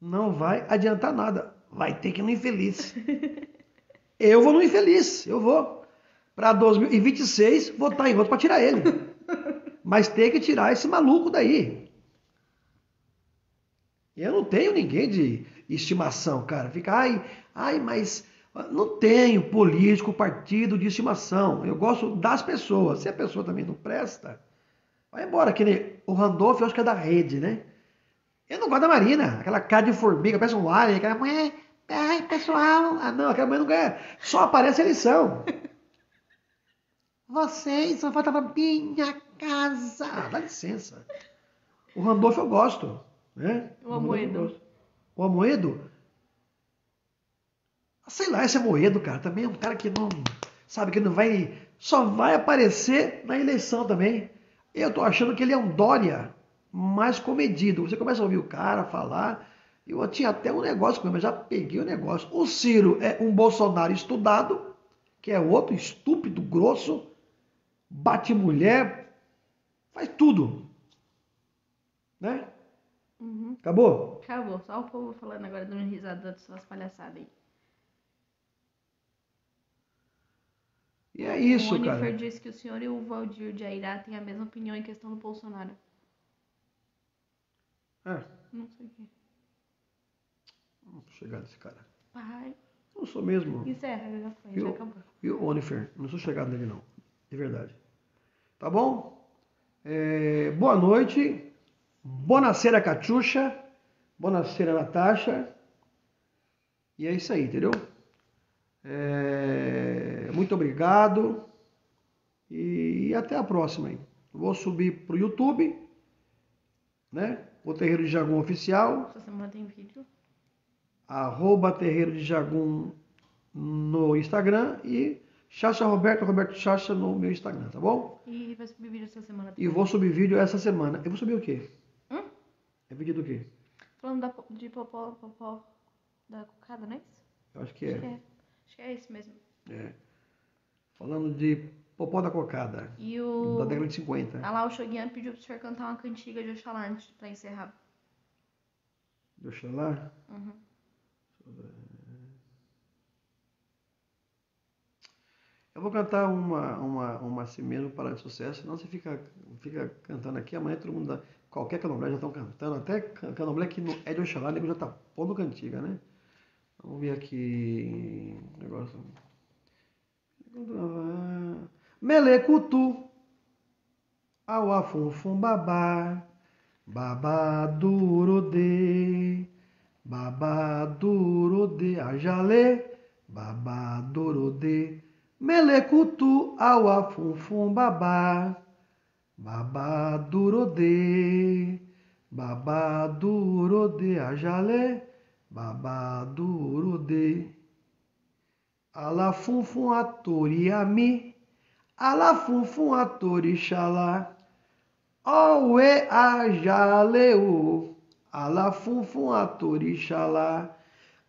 S1: Não vai adiantar nada. Vai ter que ir no infeliz. Eu vou no infeliz, eu vou. Para 2026, votar em outro para tirar ele. Mas tem que tirar esse maluco daí. Eu não tenho ninguém de estimação, cara. Fica, ai, ai, mas não tenho político, partido de estimação. Eu gosto das pessoas. Se a pessoa também não presta, vai embora. Que nem o Randolph, eu acho que é da rede, né? Eu não gosto da Marina, aquela cara de formiga, parece um alien, aquela mulher, ai, pessoal, ah não, aquela mulher não ganha, só aparece a eleição. Vocês só faltam pra minha casa. Ah, dá licença. O Randolph eu gosto, né?
S2: O Amoedo.
S1: O Amoedo? Sei lá, esse é Moedo, cara, também é um cara que não, sabe, que não vai, só vai aparecer na eleição também. Eu tô achando que ele é um Dória mais comedido. Você começa a ouvir o cara falar, eu tinha até um negócio com ele, mas já peguei o negócio. O Ciro é um Bolsonaro estudado, que é outro estúpido, grosso, bate mulher, faz tudo. Né?
S2: Uhum.
S1: Acabou?
S2: Acabou. Só o povo falando agora, dando risada das suas palhaçadas aí.
S1: E é isso,
S2: o Unifer
S1: cara.
S2: disse que o senhor e o Valdir de Airá têm a mesma opinião em questão do Bolsonaro.
S1: É,
S2: Não sei o quê.
S1: vamos chegar nesse cara.
S2: Pai.
S1: Não sou mesmo.
S2: Encerra, já foi,
S1: Viu?
S2: já acabou.
S1: E o Onifer, não sou chegado nele não. De verdade. Tá bom? É, boa noite. Bonacera Catiuxa. Bonacera Natasha. E é isso aí, entendeu? É, muito obrigado. E até a próxima aí. Vou subir pro YouTube, né? O Terreiro de Jagum Oficial
S2: Essa semana tem vídeo.
S1: arroba Terreiro de Jagum no Instagram e Chacha Roberto, Roberto Chacha no meu Instagram, tá bom?
S2: E vai subir vídeo essa semana
S1: E
S2: também.
S1: vou subir vídeo essa semana. Eu vou subir o quê?
S2: Hum?
S1: É vídeo do quê?
S2: Falando da, de popó, popó da cocada, não é isso?
S1: Eu acho que
S2: Acho que
S1: é.
S2: é. Acho que é esse mesmo.
S1: é. Falando de Popó da Cocada,
S2: E o.
S1: da década de 50.
S2: Ah lá, o Shogun pediu pro senhor cantar uma cantiga de Oxalá antes pra encerrar.
S1: Deixa eu lá.
S2: Uhum.
S1: Eu vou cantar uma, uma, uma assim mesmo para de sucesso, senão você fica, fica cantando aqui, amanhã todo mundo, dá- qualquer candomblé já estão cantando, até can- candomblé que não é de Oxalá, o nego já tá pondo cantiga, né? Vamos ver aqui, negócio... Melecutu, ao afunfum babá, babá duro de, babá duro de, ajale, babá duro de, melecutu, ao afunfum babá, babá duro de, babá duro de, ajale, babá duro de. Alafunfun atori ami, alafunfun atori xalá, owe ajaleu, alafunfun atori xalá,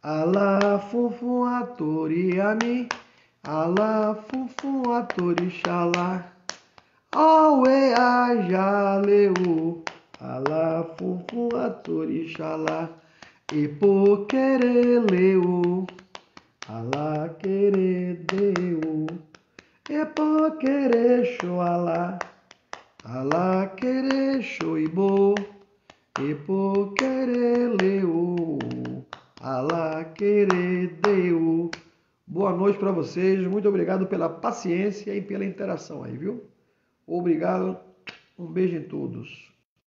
S1: alafunfun atori ami, alafunfun atori xalá, owe ajaleu, alafunfun atori xalá, epoquereleu. Alá querer deu, epo querer xoalá, alá querer xoibô, epo querer leu, alá querer deu. Boa noite para vocês, muito obrigado pela paciência e pela interação aí, viu? Obrigado, um beijo em todos.